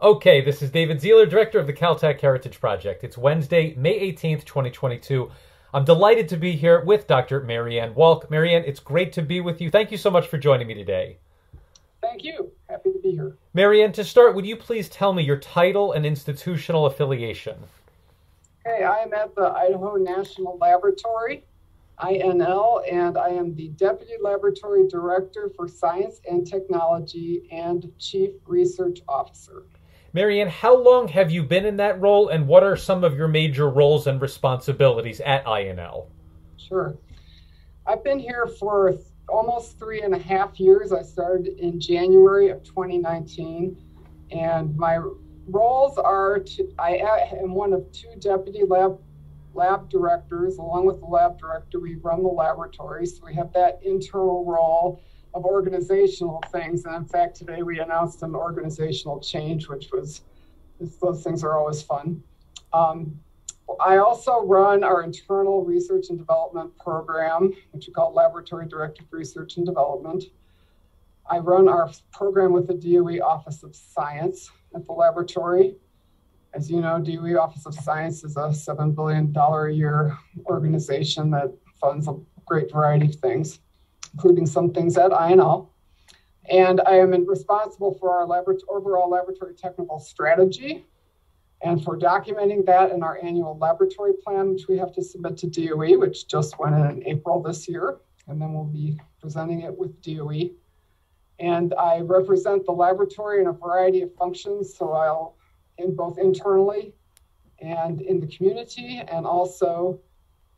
Okay, this is David Zierler, Director of the Caltech Heritage Project. It's Wednesday, May 18th, 2022. I'm delighted to be here with Dr. Marianne Walck. Marianne, it's great to be with you. Thank you so much for joining me today. Thank you. Happy to be here. Marianne, to start, would you please tell me your title and institutional affiliation? Okay, I am at the Idaho National Laboratory, INL, and I am the Deputy Laboratory Director for Science and Technology and Chief Research Officer. Marianne, how long have you been in that role, and what are some of your major roles and responsibilities at INL? Sure. I've been here for almost three and a half years. I started in January of 2019, and my roles are to, I am one of two deputy lab lab directors. Along with the lab director, we run the laboratory, so we have that internal role of organizational things. And in fact, today we announced an organizational change, which was those things are always fun. Um, I also run our internal research and development program, which we call Laboratory Directed Research and Development. I run our program with the DOE Office of Science at the laboratory. As you know, DOE Office of Science is a $7 billion a year organization that funds a great variety of things including some things at INL. And I am responsible for our laboratory, overall laboratory technical strategy and for documenting that in our annual laboratory plan, which we have to submit to DOE, which just went in, in April this year. And then we'll be presenting it with DOE. And I represent the laboratory in a variety of functions. So I'll, in both internally and in the community, and also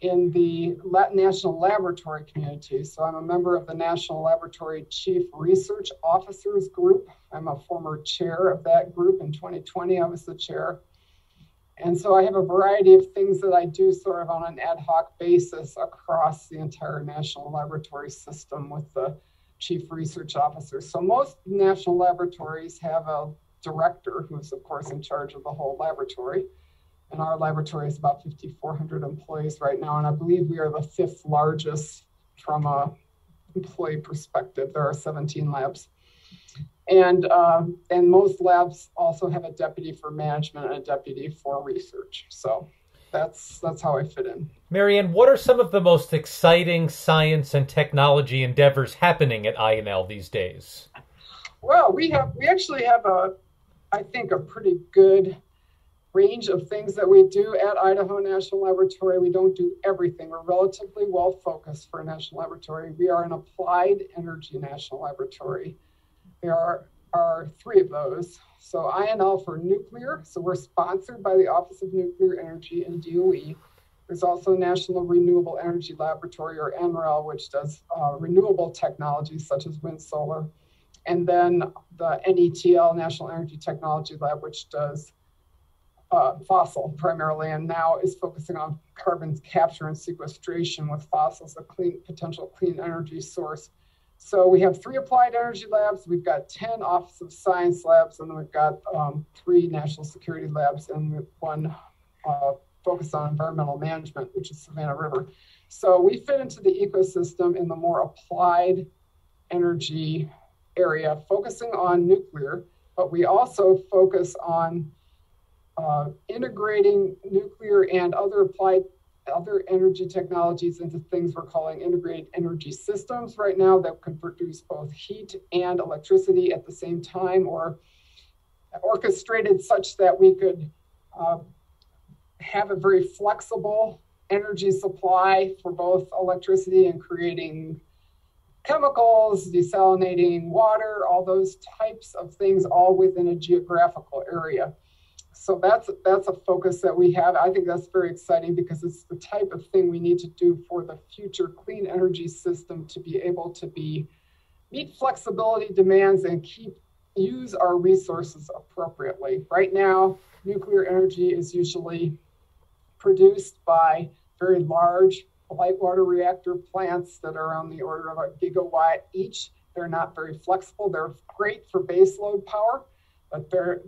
in the Latin National Laboratory community. So I'm a member of the National Laboratory Chief Research Officers Group. I'm a former chair of that group. In 2020, I was the chair. And so I have a variety of things that I do sort of on an ad hoc basis across the entire national laboratory system with the chief research officer. So most national laboratories have a director who's, of course, in charge of the whole laboratory. And our laboratory is about 5,400 employees right now. And I believe we are the fifth largest from a employee perspective. There are 17 labs. And, uh, and most labs also have a deputy for management and a deputy for research. So that's that's how I fit in. Marianne, what are some of the most exciting science and technology endeavors happening at INL these days? Well, we have we actually have a I think a pretty good range of things that we do at Idaho National Laboratory. We don't do everything. We're relatively well focused for a national laboratory. We are an applied energy national laboratory. There are, are three of those. So INL for nuclear. So we're sponsored by the Office of Nuclear Energy and DOE. There's also National Renewable Energy Laboratory, or NREL, which does uh, renewable technologies such as wind, solar. And then the NETL, National Energy Technology Lab, which does uh, fossil primarily, and now is focusing on carbon capture and sequestration with fossils, a clean potential clean energy source. So we have three applied energy labs. We've got 10 Office of Science labs, and then we've got um, three national security labs and one uh, focused on environmental management, which is Savannah River. So we fit into the ecosystem in the more applied energy area, focusing on nuclear, but we also focus on integrating nuclear and other applied other energy technologies into things we're calling integrated energy systems right now that can produce both heat and electricity at the same time or orchestrated such that we could uh, have a very flexible energy supply for both electricity and creating chemicals, desalinating water, all those types of things, all within a geographical area so that's that's a focus that we have. I think that's very exciting because it's the type of thing we need to do for the future clean energy system to be able to be meet flexibility demands and keep use our resources appropriately. Right now, nuclear energy is usually produced by very large light water reactor plants that are on the order of a gigawatt each. They're not very flexible. They're great for baseload power, but they're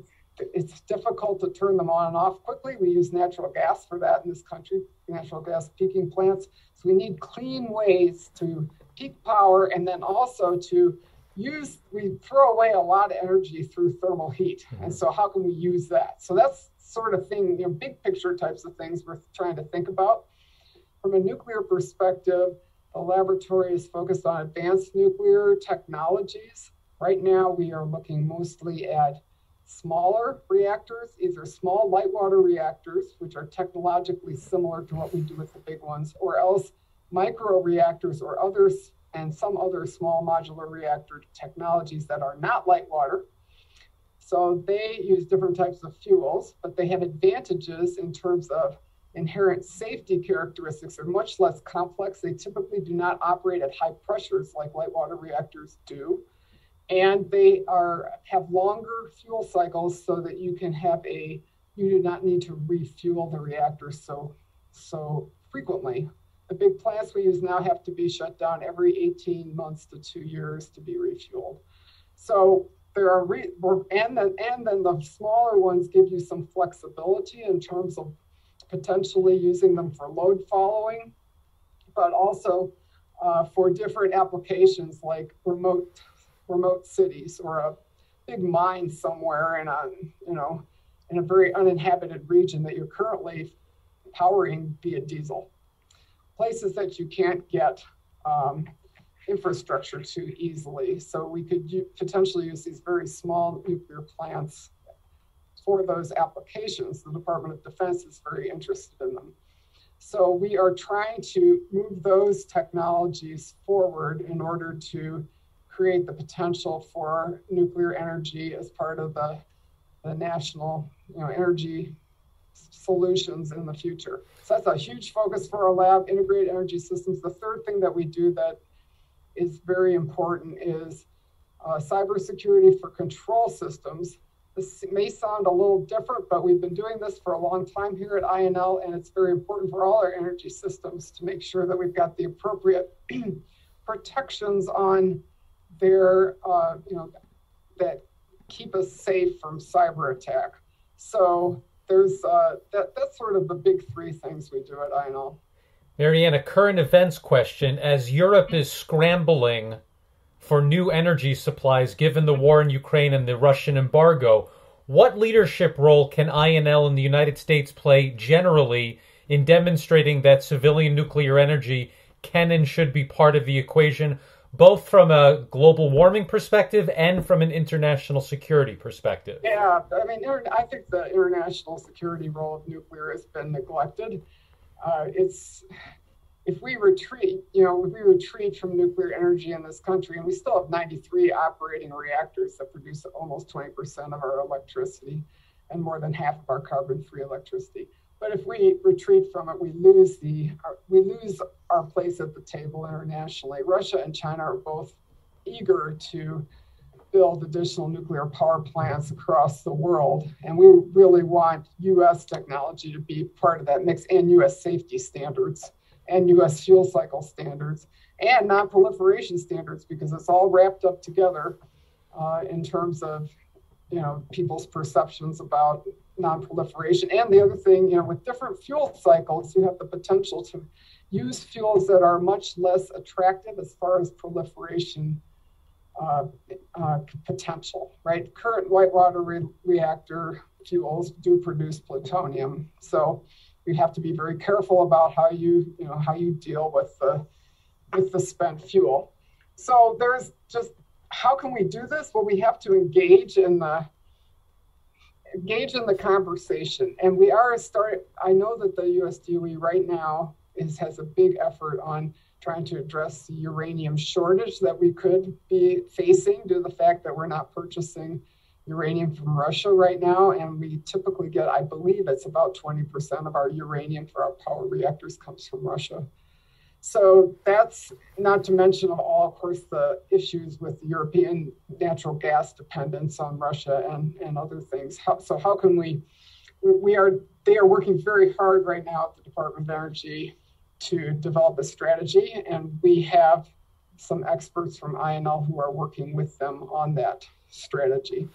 it's difficult to turn them on and off quickly. We use natural gas for that in this country, natural gas peaking plants. So we need clean ways to peak power and then also to use we throw away a lot of energy through thermal heat, mm-hmm. and so how can we use that? So that's sort of thing, you know, big picture types of things we're trying to think about. From a nuclear perspective, the laboratory is focused on advanced nuclear technologies. Right now, we are looking mostly at smaller reactors, either small light water reactors, which are technologically similar to what we do with the big ones, or else micro reactors or others and some other small modular reactor technologies that are not light water. So they use different types of fuels, but they have advantages in terms of inherent safety characteristics are much less complex. They typically do not operate at high pressures like light water reactors do. And they are have longer fuel cycles so that you can have a you do not need to refuel the reactor so so frequently the big plants we use now have to be shut down every 18 months to two years to be refueled. So there are, re- and then, and then the smaller ones give you some flexibility in terms of potentially using them for load following, but also uh, for different applications like remote remote cities or a big mine somewhere in a you know in a very uninhabited region that you're currently powering via diesel places that you can't get um, infrastructure to easily. So we could u- potentially use these very small nuclear plants for those applications. The Department of Defense is very interested in them. So we are trying to move those technologies forward in order to create the potential for nuclear energy as part of the, the national you know, energy solutions in the future. So that's a huge focus for our lab, integrated energy systems. The third thing that we do that is very important is uh, cybersecurity for control systems. This may sound a little different, but we've been doing this for a long time here at INL, and it's very important for all our energy systems to make sure that we've got the appropriate protections on their, uh, you know, that keep us safe from cyber attack. So there's uh, that that's sort of the big three things we do at INL. Marianne, a current events question: As Europe is scrambling for new energy supplies, given the war in Ukraine and the Russian embargo, what leadership role can INL in the United States play generally in demonstrating that civilian nuclear energy can and should be part of the equation both from a global warming perspective and from an international security perspective. Yeah, I mean, I think the international security role of nuclear has been neglected. Uh, it's if we retreat, you know, if we retreat from nuclear energy in this country, and we still have 93 operating reactors that produce almost 20% of our electricity and more than half of our carbon-free electricity. But if we retreat from it, we lose the we lose our place at the table internationally. Russia and China are both eager to build additional nuclear power plants across the world, and we really want U.S. technology to be part of that mix, and U.S. safety standards, and U.S. fuel cycle standards, and non-proliferation standards, because it's all wrapped up together uh, in terms of you know people's perceptions about non-proliferation. And the other thing, you know, with different fuel cycles, you have the potential to use fuels that are much less attractive as far as proliferation uh, uh, potential, right? Current light water re- reactor fuels do produce plutonium, so you have to be very careful about how you, you know, how you deal with the with the spent fuel. So there's just how can we do this? Well, we have to engage in the engage in the conversation. And we are start. I know that the USDOE right now is has a big effort on trying to address the uranium shortage that we could be facing due to the fact that we're not purchasing uranium from Russia right now. And we typically get, I believe it's about 20% of our uranium for our power reactors comes from Russia. So that's not to mention of all, of course, the issues with European natural gas dependence on Russia and, and other things. How, so how can we, we are, they are working very hard right now at the Department of Energy to develop a strategy. And we have some experts from INL who are working with them on that strategy.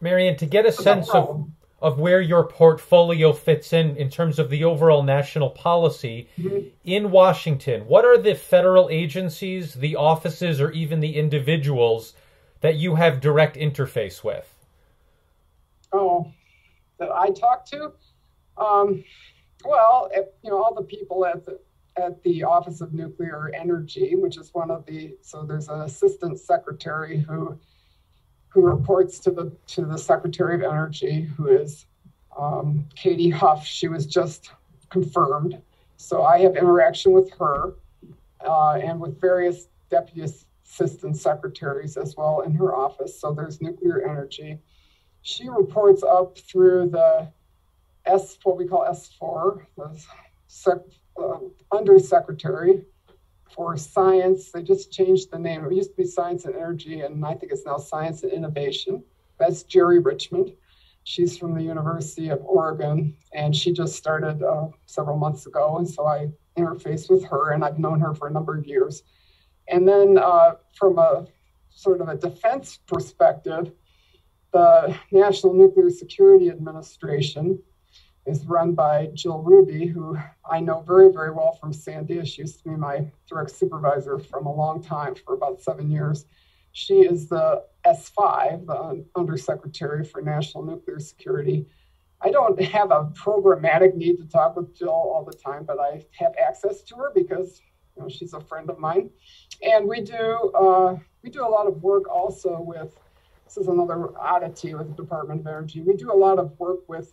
Marianne, to get a sense of of where your portfolio fits in in terms of the overall national policy mm-hmm. in Washington. What are the federal agencies, the offices, or even the individuals that you have direct interface with? Oh, that I talk to? Um, well, you know, all the people at the at the Office of Nuclear Energy, which is one of the so there's an assistant secretary who who reports to the to the Secretary of Energy, who is um, Katie Huff. She was just confirmed, so I have interaction with her uh, and with various deputy assistant secretaries as well in her office. So there's nuclear energy. She reports up through the S, what we call S4, the sec, uh, undersecretary for science. They just changed the name. It used to be Science and Energy, and I think it's now Science and Innovation. That's Geri Richmond. She's from the University of Oregon, and she just started uh, several months ago. And so I interface with her, and I've known her for a number of years. And then, uh, from a sort of a defense perspective, the National Nuclear Security Administration is run by Jill Hruby, who I know very, very well from Sandia. She used to be my direct supervisor from a long time, for about seven years. She is the S5, the Undersecretary for National Nuclear Security. I don't have a programmatic need to talk with Jill all the time, but I have access to her because you know, she's a friend of mine. And we do uh, we do a lot of work also with this is another oddity with the Department of Energy. We do a lot of work with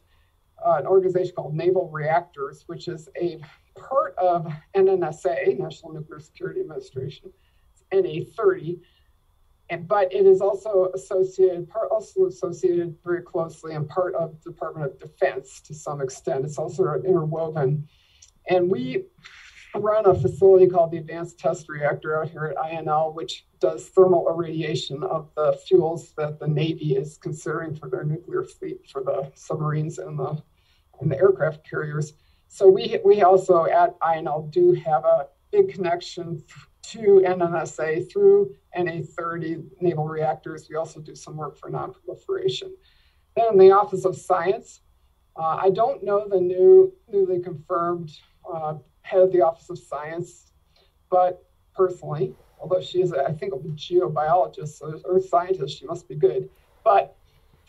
uh, an organization called Naval Reactors, which is a part of NNSA, National Nuclear Security Administration, NA 30. And, but it is also associated, part also associated very closely and part of Department of Defense to some extent. It's also interwoven. And we run a facility called the Advanced Test Reactor out here at INL, which does thermal irradiation of the fuels that the Navy is considering for their nuclear fleet for the submarines and the and the aircraft carriers. So we we also at INL do have a big connection to NNSA through NA30 naval reactors. We also do some work for nonproliferation. Then the Office of Science, uh, I don't know the new newly confirmed uh, head of the Office of Science, but personally, although she is, I think, a geobiologist, so earth scientist, she must be good. But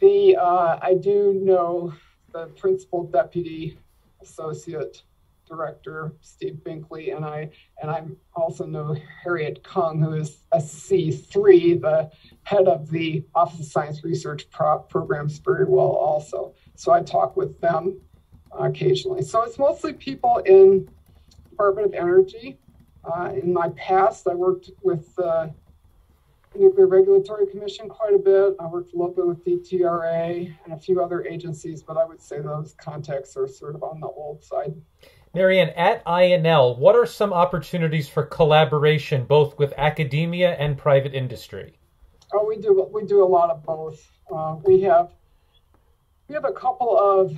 the uh, I do know the principal deputy associate director Steve Binkley and I and I also know Harriet Kung who is a C3, the head of the Office of Science Research pro- programs very well also. So I talk with them occasionally. So it's mostly people in Department of Energy. Uh, in my past I worked with uh, Nuclear Regulatory Commission quite a bit. I worked a little bit with DTRA and a few other agencies, but I would say those contacts are sort of on the old side. Marianne, at INL, what are some opportunities for collaboration both with academia and private industry? Oh, we do we do a lot of both. Uh, we have we have a couple of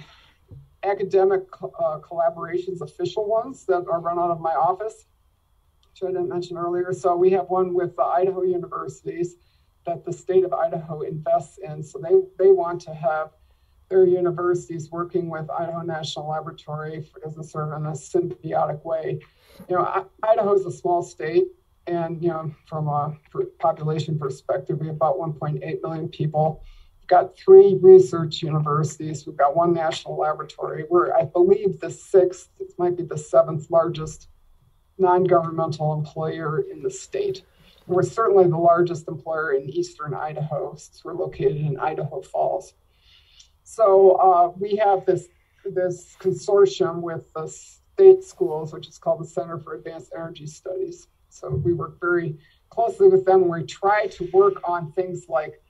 academic uh, collaborations, official ones that are run out of my office which I didn't mention earlier. So we have one with the Idaho universities that the state of Idaho invests in. So they, they want to have their universities working with Idaho National Laboratory as a sort of in a symbiotic way. You know, Idaho is a small state, and you know, from a population perspective, we have about 1.8 million people. We've got three research universities. We've got one national laboratory. We're, I believe, the sixth. It might be the seventh largest non-governmental employer in the state. We're certainly the largest employer in eastern Idaho since we're located in Idaho Falls. So uh, we have this this consortium with the state schools, which is called the Center for Advanced Energy Studies. So we work very closely with them. We try to work on things like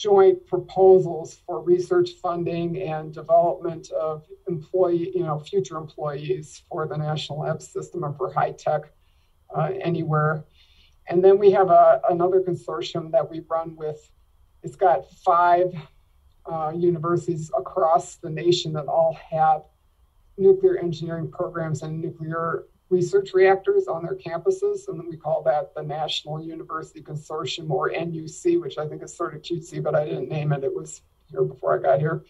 joint proposals for research funding and development of employee, you know, future employees for the national lab system and for high tech uh, anywhere. And then we have a, another consortium that we run with. It's got five uh, universities across the nation that all have nuclear engineering programs and nuclear research reactors on their campuses, and we call that the National University Consortium or NUC, which I think is sort of cutesy, but I didn't name it. It was here before I got here.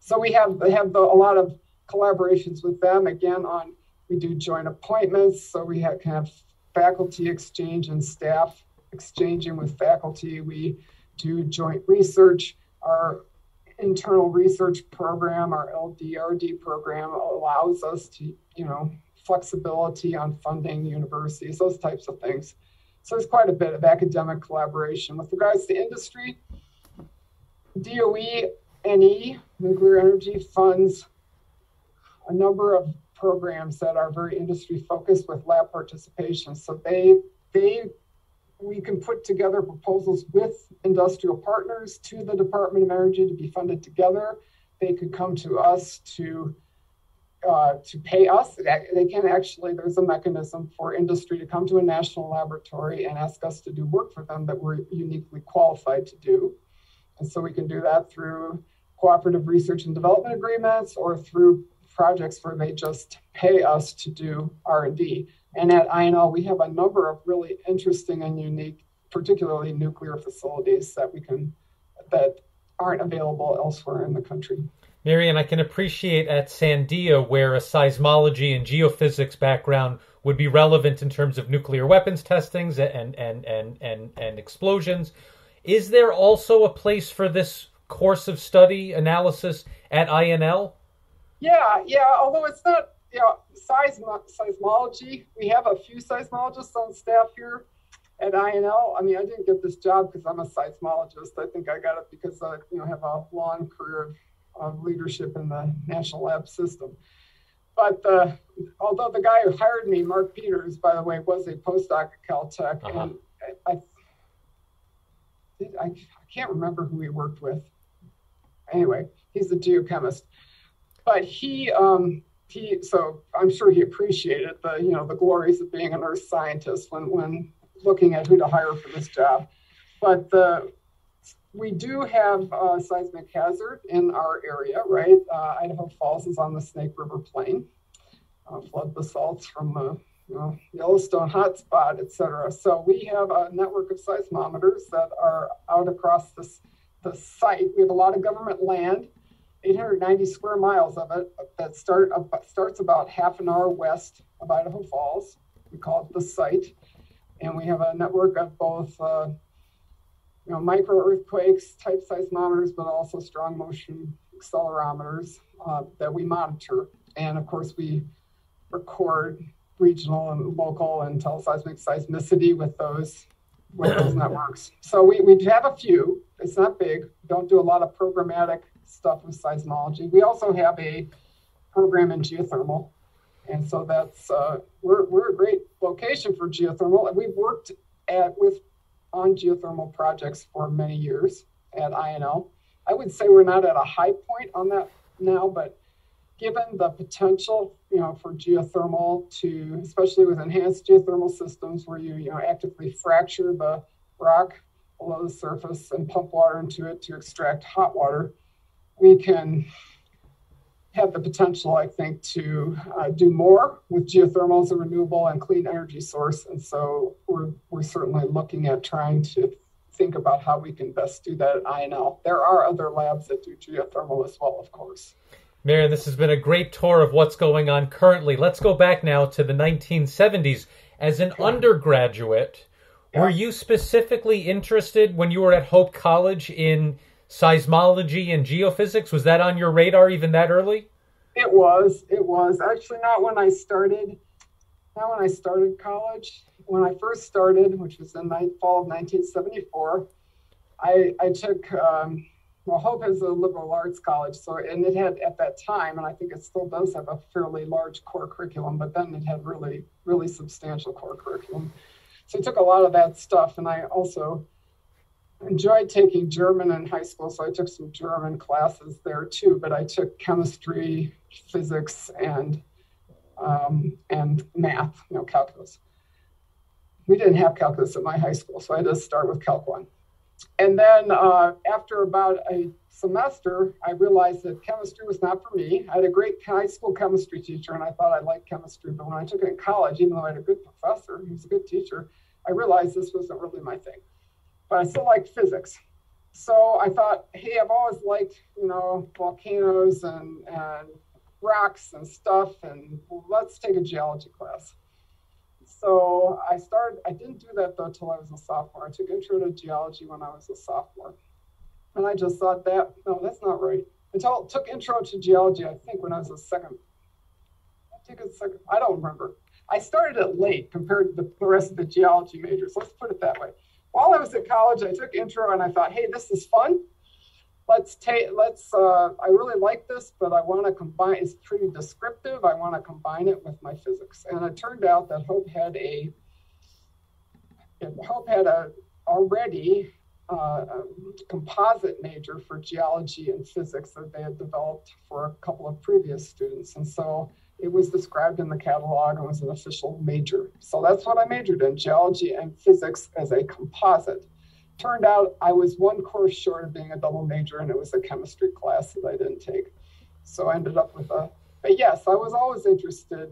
So we have have the, a lot of collaborations with them. Again, on we do joint appointments, so we have, can have faculty exchange and staff exchanging with faculty. We do joint research. Our internal research program, our LDRD program, allows us to, you know, flexibility on funding universities, those types of things. So there's quite a bit of academic collaboration. With regards to industry, DOE NE, nuclear energy, funds a number of programs that are very industry focused with lab participation. So they they we can put together proposals with industrial partners to the Department of Energy to be funded together. They could come to us to uh, to pay us. They can actually, there's a mechanism for industry to come to a national laboratory and ask us to do work for them that we're uniquely qualified to do. And so we can do that through cooperative research and development agreements or through projects where they just pay us to do R&D. And at INL, we have a number of really interesting and unique, particularly nuclear facilities that we can that aren't available elsewhere in the country. Marianne, I can appreciate at Sandia where a seismology and geophysics background would be relevant in terms of nuclear weapons testings and and and and, and explosions. Is there also a place for this course of study analysis at INL? Yeah, yeah. Although it's not, you know, seism- seismology. We have a few seismologists on staff here at INL. I mean, I didn't get this job because I'm a seismologist. I think I got it because I, you know, have a long career of leadership in the national lab system. But uh, although the guy who hired me, Mark Peters, by the way, was a postdoc at Caltech, uh-huh. and I, I, I can't remember who he worked with. Anyway, he's a geochemist, but he um, he so I'm sure he appreciated the you know the glories of being an earth scientist when when looking at who to hire for this job. But the we do have a seismic hazard in our area, right? Uh, Idaho Falls is on the Snake River Plain, uh, flood basalts from the you know, Yellowstone hotspot, et cetera. So we have a network of seismometers that are out across this, the site. We have a lot of government land, 890 square miles of it that start starts about half an hour west of Idaho Falls. We call it the site. And we have a network of both uh, you know, micro earthquakes type seismometers, but also strong motion accelerometers uh, that we monitor. And of course, we record regional and local and teleseismic seismicity with those with those networks. So we, we have a few. It's not big. Don't do a lot of programmatic stuff with seismology. We also have a program in geothermal. And so that's uh, we're, we're a great location for geothermal. And we've worked at with on geothermal projects for many years at INL. I would say we're not at a high point on that now, but given the potential, you know, for geothermal to, especially with enhanced geothermal systems where you, you know, actively fracture the rock below the surface and pump water into it to extract hot water, we can have the potential, I think, to uh, do more with geothermal as a renewable and clean energy source. And so we're, we're certainly looking at trying to think about how we can best do that at INL. There are other labs that do geothermal as well, of course. Marion, this has been a great tour of what's going on currently. Let's go back now to the 1970s. As an yeah. undergraduate, yeah. were you specifically interested when you were at Hope College in seismology and geophysics? Was that on your radar even that early? It was. It was actually not when I started. Not when I started college. When I first started, which was in the fall of 1974, I, I took. Um, well, Hope is a liberal arts college, so and it had at that time, and I think it still does have a fairly large core curriculum, but then it had really, really substantial core curriculum. So I took a lot of that stuff, and I also enjoyed taking German in high school, so I took some German classes there too. But I took chemistry, physics, and um, and math, you know, calculus. We didn't have calculus at my high school, so I had to start with Calc One. And then uh, after about a semester, I realized that chemistry was not for me. I had a great high school chemistry teacher, and I thought I liked chemistry. But when I took it in college, even though I had a good professor, he was a good teacher, I realized this wasn't really my thing but I still liked physics. So I thought, hey, I've always liked, you know, volcanoes and, and rocks and stuff, and let's take a geology class. So I started, I didn't do that though till I was a sophomore. I took intro to geology when I was a sophomore. And I just thought that, no, that's not right. Until took intro to geology, I think when I was a second. I think it's second, I don't remember. I started it late compared to the rest of the geology majors. Let's put it that way. While I was at college, I took intro and I thought, hey, this is fun. Let's take let's uh, i really like this but i want to combine it's pretty descriptive. I want to combine it with my physics. And it turned out that hope had a hope had a already uh, a composite major for geology and physics that they had developed for a couple of previous students. And so it was described in the catalog and was an official major so that's what i majored in geology and physics as a composite turned out I was one course short of being a double major, and it was a chemistry class that I didn't take. So I ended up with a. But yes, I was always interested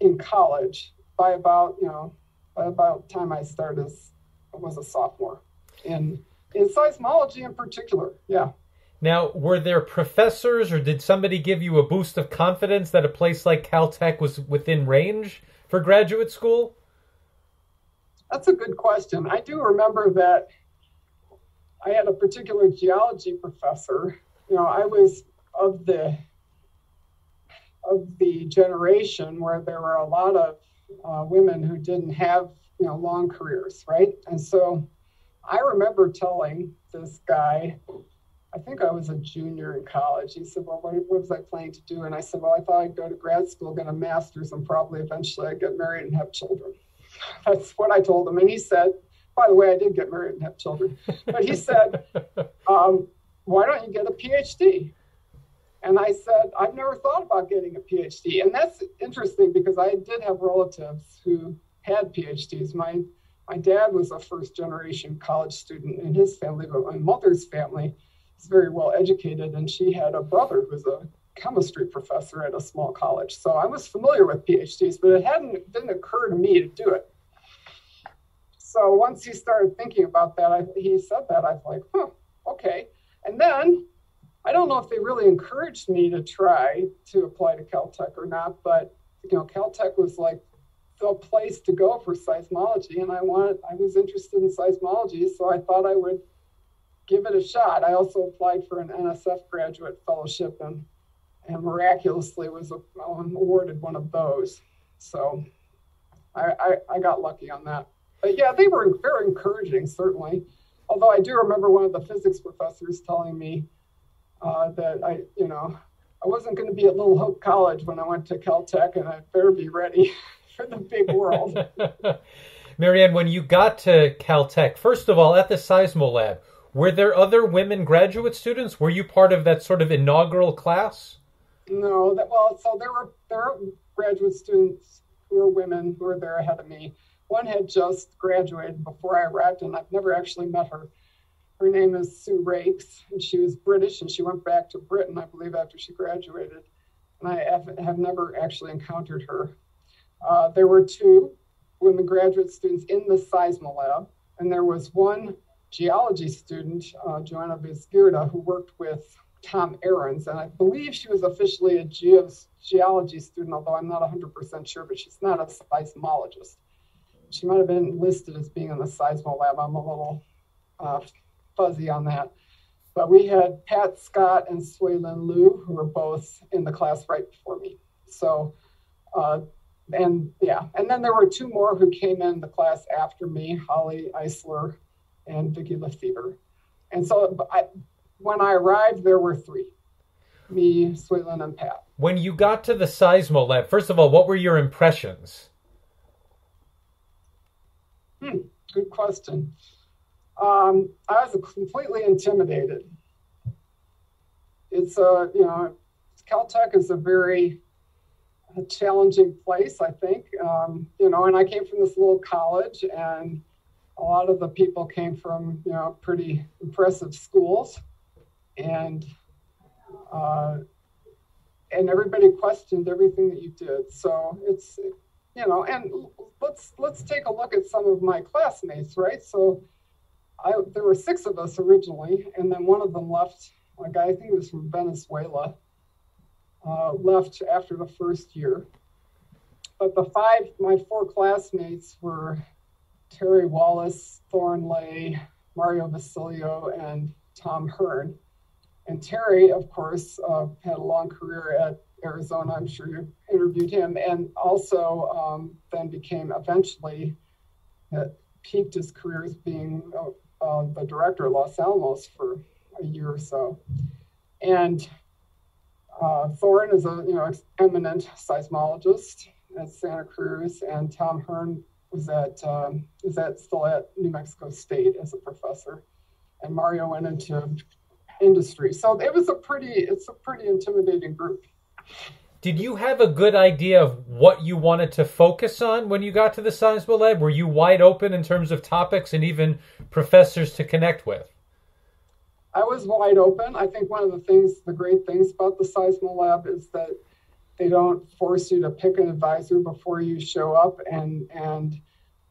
in college. By about you know, by about time I started as I was a sophomore in in seismology in particular. Yeah. Now, were there professors, or did somebody give you a boost of confidence that a place like Caltech was within range for graduate school? That's a good question. I do remember that I had a particular geology professor. You know, I was of the of the generation where there were a lot of uh, women who didn't have you know long careers, right? And so I remember telling this guy, I think I was a junior in college. He said, "Well, what, what was I planning to do?" And I said, "Well, I thought I'd go to grad school, get a master's, and probably eventually I'd get married and have children." That's what I told him, and he said, by the way, I did get married and have children. But he said, um, why don't you get a PhD? And I said, I've never thought about getting a PhD. And that's interesting because I did have relatives who had PhDs. My my dad was a first generation college student in his family, but my mother's family is very well educated, and she had a brother who was a chemistry professor at a small college. So I was familiar with PhDs, but it hadn't didn't occur to me to do it so once he started thinking about that, I, he said that, I was like, huh, okay. And then I don't know if they really encouraged me to try to apply to Caltech or not, but you know, Caltech was like the place to go for seismology, and I wanted, I was interested in seismology, so I thought I would give it a shot. I also applied for an NSF graduate fellowship, and and miraculously was awarded one of those. So I, I, I got lucky on that. But yeah, they were very encouraging, certainly. Although I do remember one of the physics professors telling me uh, that I, you know, I wasn't going to be at Little Hope College when I went to Caltech, and I'd better be ready for the big world. Marianne, when you got to Caltech, first of all, at the Seismo Lab, were there other women graduate students? Were you part of that sort of inaugural class? No, that well, so there were there were graduate students who were women who were there ahead of me. One had just graduated before I arrived, and I've never actually met her. Her name is Sue Rakes, and she was British, and she went back to Britain, I believe, after she graduated. And I have, have never actually encountered her. Uh, there were two women graduate students in the Seismolab, and there was one geology student, uh, Joanna Vizgirda, who worked with Tom Ahrens, and I believe she was officially a ge- geology student, although I'm not 100% sure, but she's not a seismologist she might have been listed as being in the Seismo lab. I'm a little uh, fuzzy on that. But we had Pat Scott and Suilin Liu, who were both in the class right before me. So, uh, and yeah, and then there were two more who came in the class after me, Holly Eissler and Vicki Lefever. And so I, when I arrived, there were three, me, Suilin, and Pat. When you got to the Seismo lab, first of all, what were your impressions? Hmm, good question. Um, I was completely intimidated. It's a, you know, Caltech is a very challenging place, I think. Um, you know, and I came from this little college, and a lot of the people came from, you know, pretty impressive schools, and uh, and everybody questioned everything that you did. So it's you know, and let's let's take a look at some of my classmates, right? So, I there were six of us originally, and then one of them left. A guy I think was from Venezuela, uh, left after the first year, but the five, my four classmates were Terry Wallace, Thorne Lay, Mario Basilio, and Tom Hearn. And Terry, of course, uh, had a long career at Arizona. I'm sure you interviewed him, and also um, then became eventually uh, peaked his career as being uh, uh, the director of Los Alamos for a year or so. And uh, Thorne is a you know eminent seismologist at Santa Cruz, and Tom Hearn was at um, is at still at New Mexico State as a professor, and Mario went into industry. So it was a pretty it's a pretty intimidating group. Did you have a good idea of what you wanted to focus on when you got to the Seismo Lab? Were you wide open in terms of topics and even professors to connect with? I was wide open. I think one of the things, the great things about the Seismo Lab is that they don't force you to pick an advisor before you show up. And and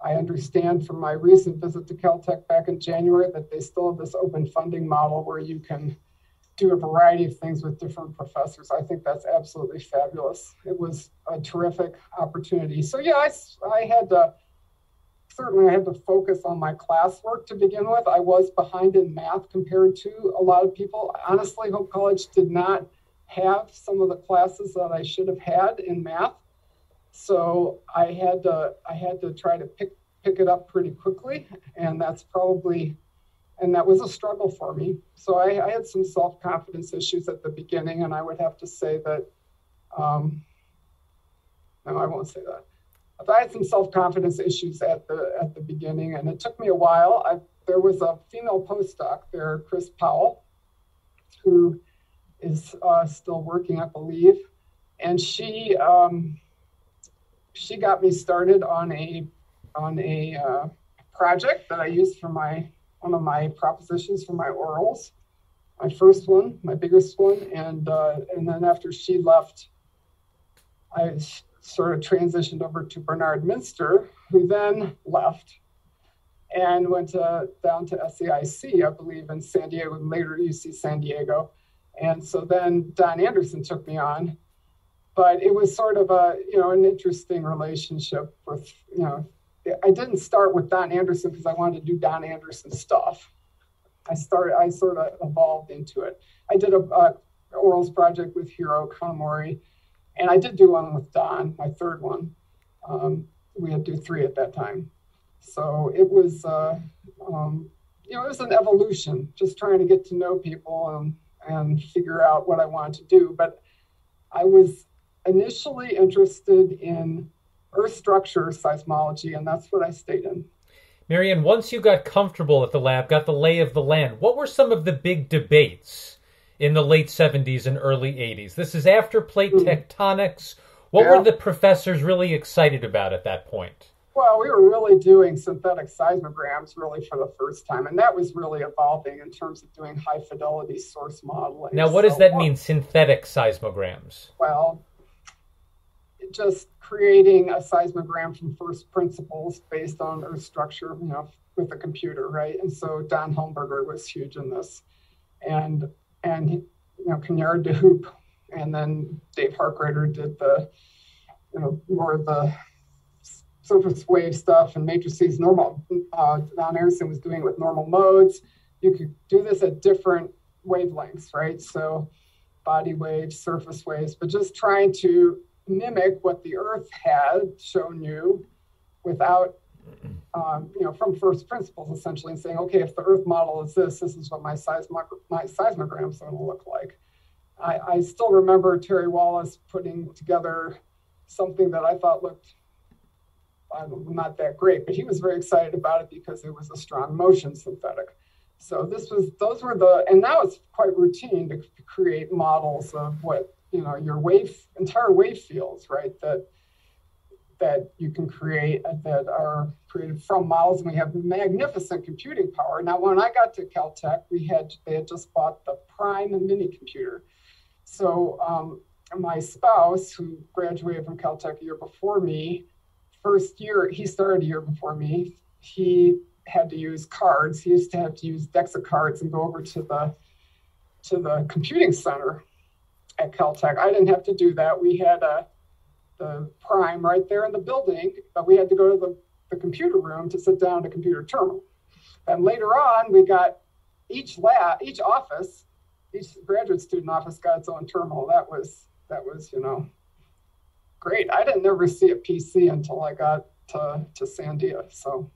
I understand from my recent visit to Caltech back in January that they still have this open funding model where you can do a variety of things with different professors. I think that's absolutely fabulous. It was a terrific opportunity. So yeah, I, I had to certainly I had to focus on my classwork to begin with. I was behind in math compared to a lot of people. Honestly, Hope College did not have some of the classes that I should have had in math. So I had to I had to try to pick pick it up pretty quickly, and that's probably and that was a struggle for me. So I, I had some self confidence issues at the beginning, and I would have to say that. Um, no, I won't say that. But I had some self confidence issues at the at the beginning, and it took me a while. I, there was a female postdoc there, Chris Powell, who is uh, still working, I believe, and she um, she got me started on a on a uh, project that I used for my one of my propositions for my orals, my first one, my biggest one, and uh, and then after she left, I sort of transitioned over to Bernard Minster, who then left and went to, down to SAIC, I believe, in San Diego, and later UC San Diego. And so then Don Anderson took me on, but it was sort of a you know an interesting relationship with you know I didn't start with Don Anderson because I wanted to do Don Anderson stuff. I started, I sort of evolved into it. I did a, a orals project with Hiro Kanamori, and I did do one with Don, my third one. Um, we had to do three at that time. So it was, uh, um, you know, it was an evolution, just trying to get to know people and, and figure out what I wanted to do. But I was initially interested in Earth structure seismology, and that's what I stayed in. Marianne, once you got comfortable at the lab, got the lay of the land, what were some of the big debates in the late 70s and early 80s? This is after plate mm. tectonics. What yeah. were the professors really excited about at that point? Well, we were really doing synthetic seismograms really for the first time, and that was really evolving in terms of doing high fidelity source modeling. Now, what so, does that mean, synthetic seismograms? Well, just creating a seismogram from first principles based on Earth structure, you know, with a computer, right? And so Don Helmberger was huge in this, and and you know Cagniard de Hoop, and then Dave Harkrider did the you know more of the surface wave stuff and matrices. Normal uh, Don Anderson was doing it with normal modes. You could do this at different wavelengths, right? So body waves, surface waves, but just trying to mimic what the Earth had shown you without, um, you know, from first principles essentially, and saying, okay, if the Earth model is this, this is what my, seismog- my seismogram is going to look like. I, I still remember Terry Wallace putting together something that I thought looked not that great, but he was very excited about it because it was a strong motion synthetic. So this was those were the and now it's quite routine to create models of what you know your wave entire wave fields right that that you can create that are created from models. And we have magnificent computing power. Now when i got to caltech we had they had just bought the prime mini computer. So um, my spouse who graduated from caltech a year before me first year he started a year before me he had to use cards he used to have to use decks of cards and go over to the to the computing center at Caltech. I didn't have to do that. We had a the prime right there in the building, but we had to go to the, the computer room to sit down a computer terminal. And later on, we got each lab, each office, each graduate student office got its own terminal. That was that was you know great. I didn't ever see a PC until I got to to Sandia, so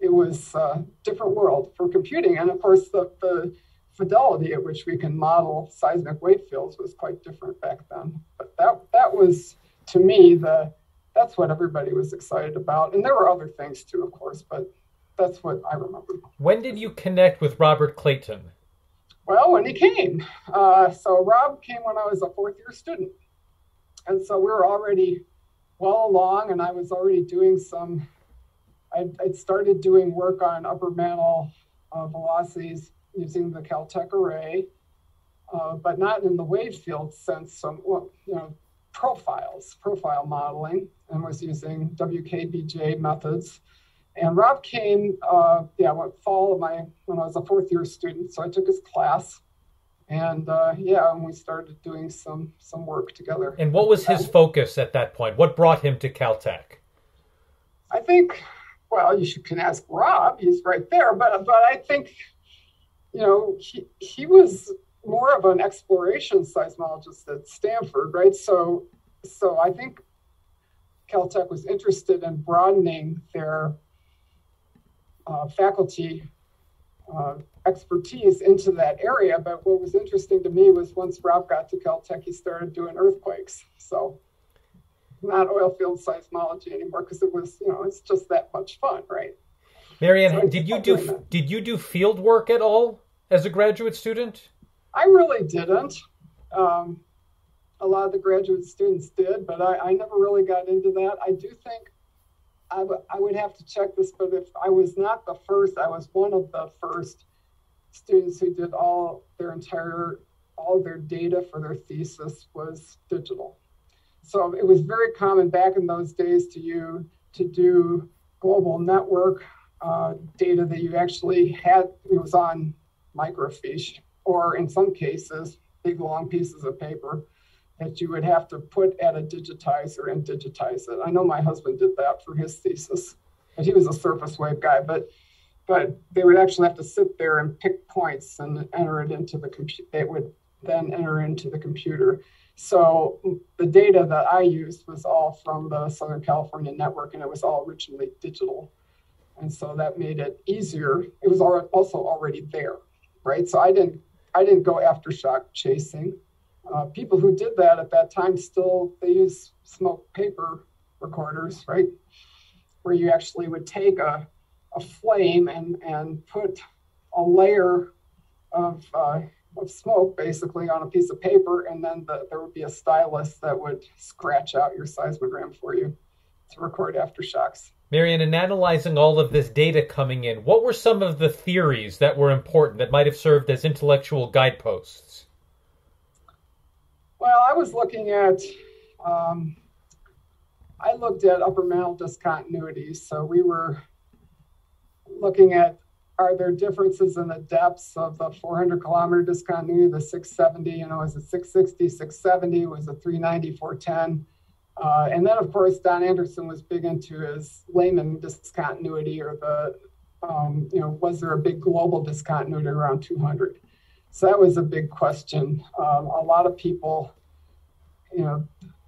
it was a different world for computing. And of course, the the fidelity at which we can model seismic wave fields was quite different back then. But that that was to me the that's what everybody was excited about. And there were other things too, of course, but that's what I remember. When did you connect with Robert Clayton? Well, when he came. Uh, so Rob came when I was a fourth year student. And so we were already well along, and I was already doing some, I'd, I'd started doing work on upper mantle uh, velocities using the Caltech array, uh, but not in the wave field sense, some, well, you know, profiles, profile modeling, and was using WKBJ methods. And Rob came, uh, yeah, what fall of my when I was a fourth year student. So I took his class, and uh, yeah, and we started doing some some work together. And what was his focus at that point? What brought him to Caltech? I think, well, you should can ask Rob. He's right there. But but I think, you know, he he was more of an exploration seismologist at Stanford, right? So so I think Caltech was interested in broadening their uh, faculty uh, expertise into that area. But what was interesting to me was once Rob got to Caltech, he started doing earthquakes. So not oil field seismology anymore because it was, you know, it's just that much fun, right? Marianne, so did you do did you do field work at all as a graduate student? I really didn't. Um, a lot of the graduate students did, but I, I never really got into that. I do think I, w- I would have to check this, but if I was not the first, I was one of the first students who did all their entire, all their data for their thesis was digital. So it was very common back in those days to you to do global network uh, data that you actually had, it was on microfiche, or in some cases, big long pieces of paper that you would have to put at a digitizer and digitize it. I know my husband did that for his thesis, but he was a surface wave guy. But but they would actually have to sit there and pick points and enter it into the computer. They would then enter into the computer. So the data that I used was all from the Southern California network, and it was all originally digital. And so that made it easier. It was also already there, right? So I didn't I didn't go aftershock chasing uh, people who did that at that time still they use smoke paper recorders, right? Where you actually would take a, a flame and, and put a layer of, uh, of smoke basically on a piece of paper, and then the, there would be a stylus that would scratch out your seismogram for you to record aftershocks. Marianne, in analyzing all of this data coming in, what were some of the theories that were important that might have served as intellectual guideposts? Well, I was looking at, um, I looked at upper mantle discontinuities. So we were looking at are there differences in the depths of the 400 kilometer discontinuity, the 670, you know, is it 660, 670, was it 390, 410? Uh, and then, of course, Don Anderson was big into his Lehmann discontinuity or the, um, you know, was there a big global discontinuity around 200? So that was a big question. Um, a lot of people, you know,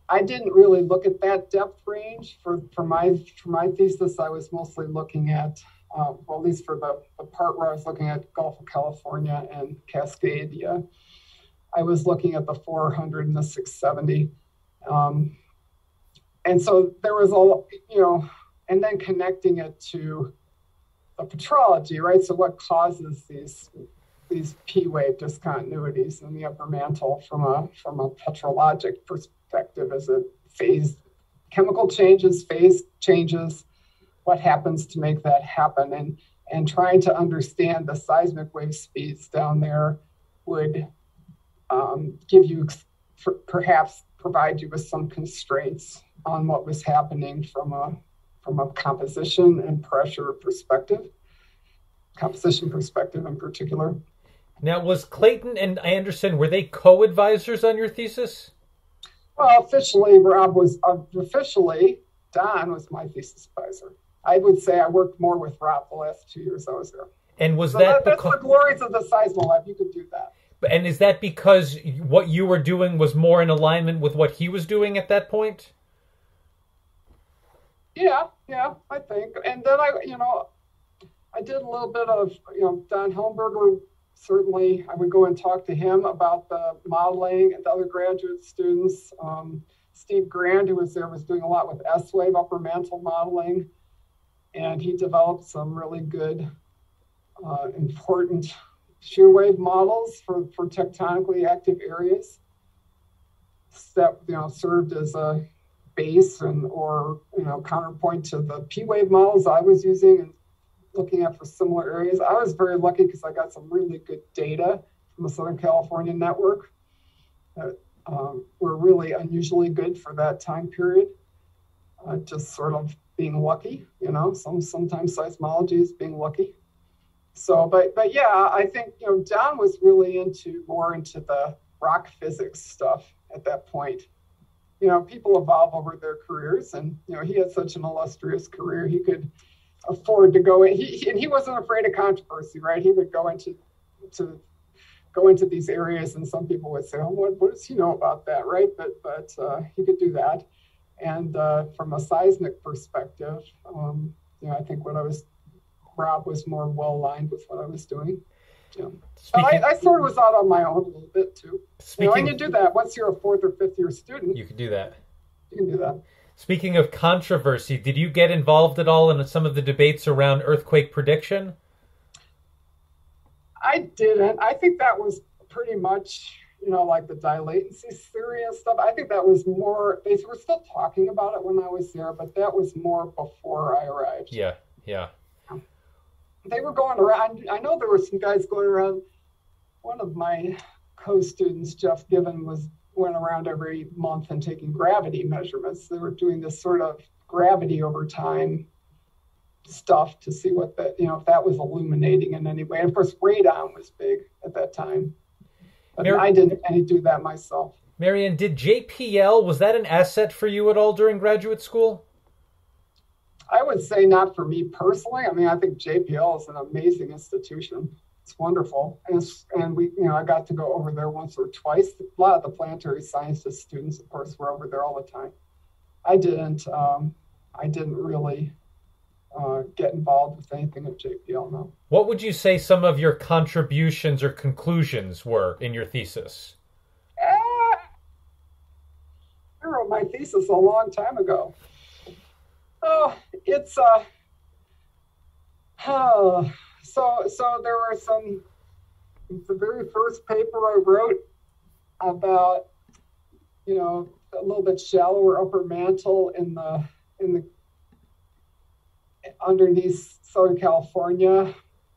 I didn't really look at that depth range for, for my for my thesis. I was mostly looking at, uh, well, at least for the, the part where I was looking at Gulf of California and Cascadia, I was looking at the 400 and the 670. Um, and so there was a, you know, and then connecting it to the petrology, right? So what causes these these P wave discontinuities in the upper mantle from a from a petrologic perspective Is it phase chemical changes, phase changes, what happens to make that happen and and trying to understand the seismic wave speeds down there would um, give you perhaps provide you with some constraints on what was happening from a from a composition and pressure perspective composition perspective in particular now, was Clayton and Anderson were they co-advisors on your thesis? Well, officially, Rob was uh, officially Don was my thesis advisor. I would say I worked more with Rob the last two years I was there. And was So that, that, that's the glories of the Seismolab. You could do that. and is that because what you were doing was more in alignment with what he was doing at that point? Yeah, yeah, I think. And then I, you know, I did a little bit of, you know, Don Helmberger. Certainly, I would go and talk to him about the modeling and the other graduate students. Um, Steve Grand, who was there, was doing a lot with S wave upper mantle modeling, and he developed some really good, uh, important shear wave models for, for tectonically active areas that you know served as a base and or you know counterpoint to the P wave models I was using and looking at for similar areas. I was very lucky because I got some really good data from the Southern California network that um, were really unusually good for that time period. Uh, just sort of being lucky, you know. Some sometimes seismology is being lucky. So, but but yeah, I think you know Don was really into more into the rock physics stuff at that point you know, people evolve over their careers, and you know, he had such an illustrious career. He could afford to go in. He, and he wasn't afraid of controversy, right? He would go into to go into these areas, and some people would say, "Oh, what, what does he know about that?" Right? But but uh, he could do that. And uh, from a seismic perspective, um, you know, I think what I was Rob was more well aligned with what I was doing. Yeah. Speaking, I, I sort of was out on my own a little bit too. You know, speaking, and you do that once you're a fourth or fifth year student. you could do that. You can do that. Speaking of controversy, did you get involved at all in some of the debates around earthquake prediction? I didn't. I think that was pretty much, you know, like the dilatancy theory and stuff. I think that was more, they were still talking about it when I was there, but that was more before I arrived. Yeah, yeah. They were going around, I know there were some guys going around. One of my co students, Jeff Given, was went around every month and taking gravity measurements. They were doing this sort of gravity over time stuff to see what that you know if that was illuminating in any way. And of course, radon was big at that time, but Mar- I didn't any do that myself. Marion, did JPL was that an asset for you at all during graduate school? I would say not for me personally. I mean, I think JPL is an amazing institution. It's wonderful, and it's, and we you know I got to go over there once or twice. A lot of the planetary sciences students, of course, were over there all the time. I didn't. Um, I didn't really uh, get involved with anything at JPL. now. What would you say some of your contributions or conclusions were in your thesis? Ah, I wrote my thesis a long time ago. Oh, it's uh, oh, so so there were some. The very first paper I wrote about, you know, a little bit shallower upper mantle in the in the underneath Southern California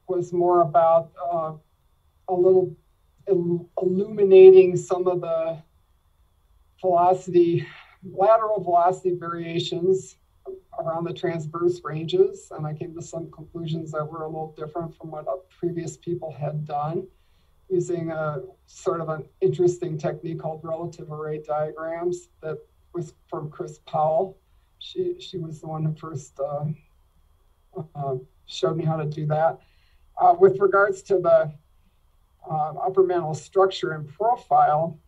was more about uh, a little illuminating some of the velocity, lateral velocity variations around the transverse ranges. And I came to some conclusions that were a little different from what previous people had done using a sort of an interesting technique called relative array diagrams that was from Chris Powell. She, she was the one who first uh, uh, showed me how to do that. Uh, with regards to the uh, upper mantle structure and profile,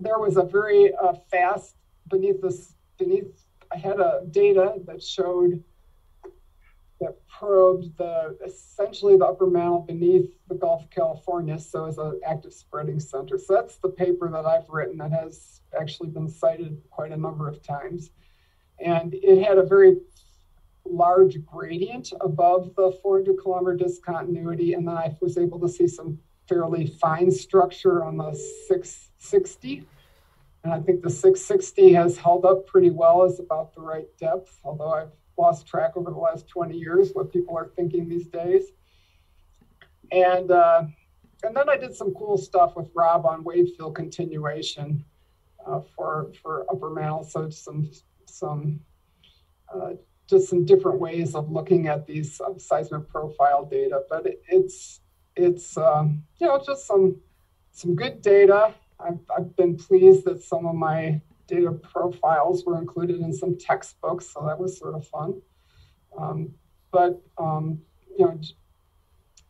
there was a very uh, fast beneath this beneath. I had a data that showed that probed the essentially the upper mantle beneath the Gulf of California, so as an active spreading center. So that's the paper that I've written that has actually been cited quite a number of times, and it had a very large gradient above the 400 kilometer discontinuity, and then I was able to see some fairly fine structure on the 660. And I think the 660 has held up pretty well as about the right depth, although I've lost track over the last 20 years what people are thinking these days. And uh, and then I did some cool stuff with Rob on wave field continuation uh, for for upper mantle. So some some uh, just some different ways of looking at these um, seismic profile data. But it, it's it's um, you know just some some good data I've, I've been pleased that some of my data profiles were included in some textbooks, so that was sort of fun. Um, but um, you know,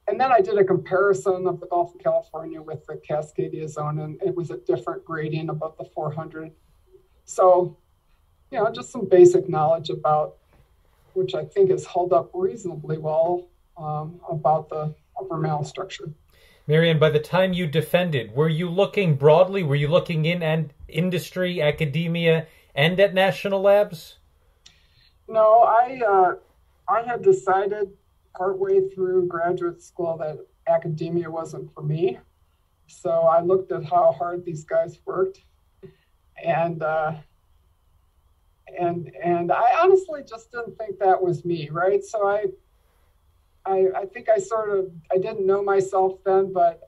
and then I did a comparison of the Gulf of California with the Cascadia zone, and it was a different gradient above the 400. So, you know, just some basic knowledge about, which I think has held up reasonably well um, about the upper mantle structure. Marianne, by the time you defended, were you looking broadly? Were you looking in and industry, academia, and at national labs? No, I uh, I had decided partway through graduate school that academia wasn't for me. So I looked at how hard these guys worked, and uh, and and I honestly just didn't think that was me, right? So I I, I think I sort of I didn't know myself then, but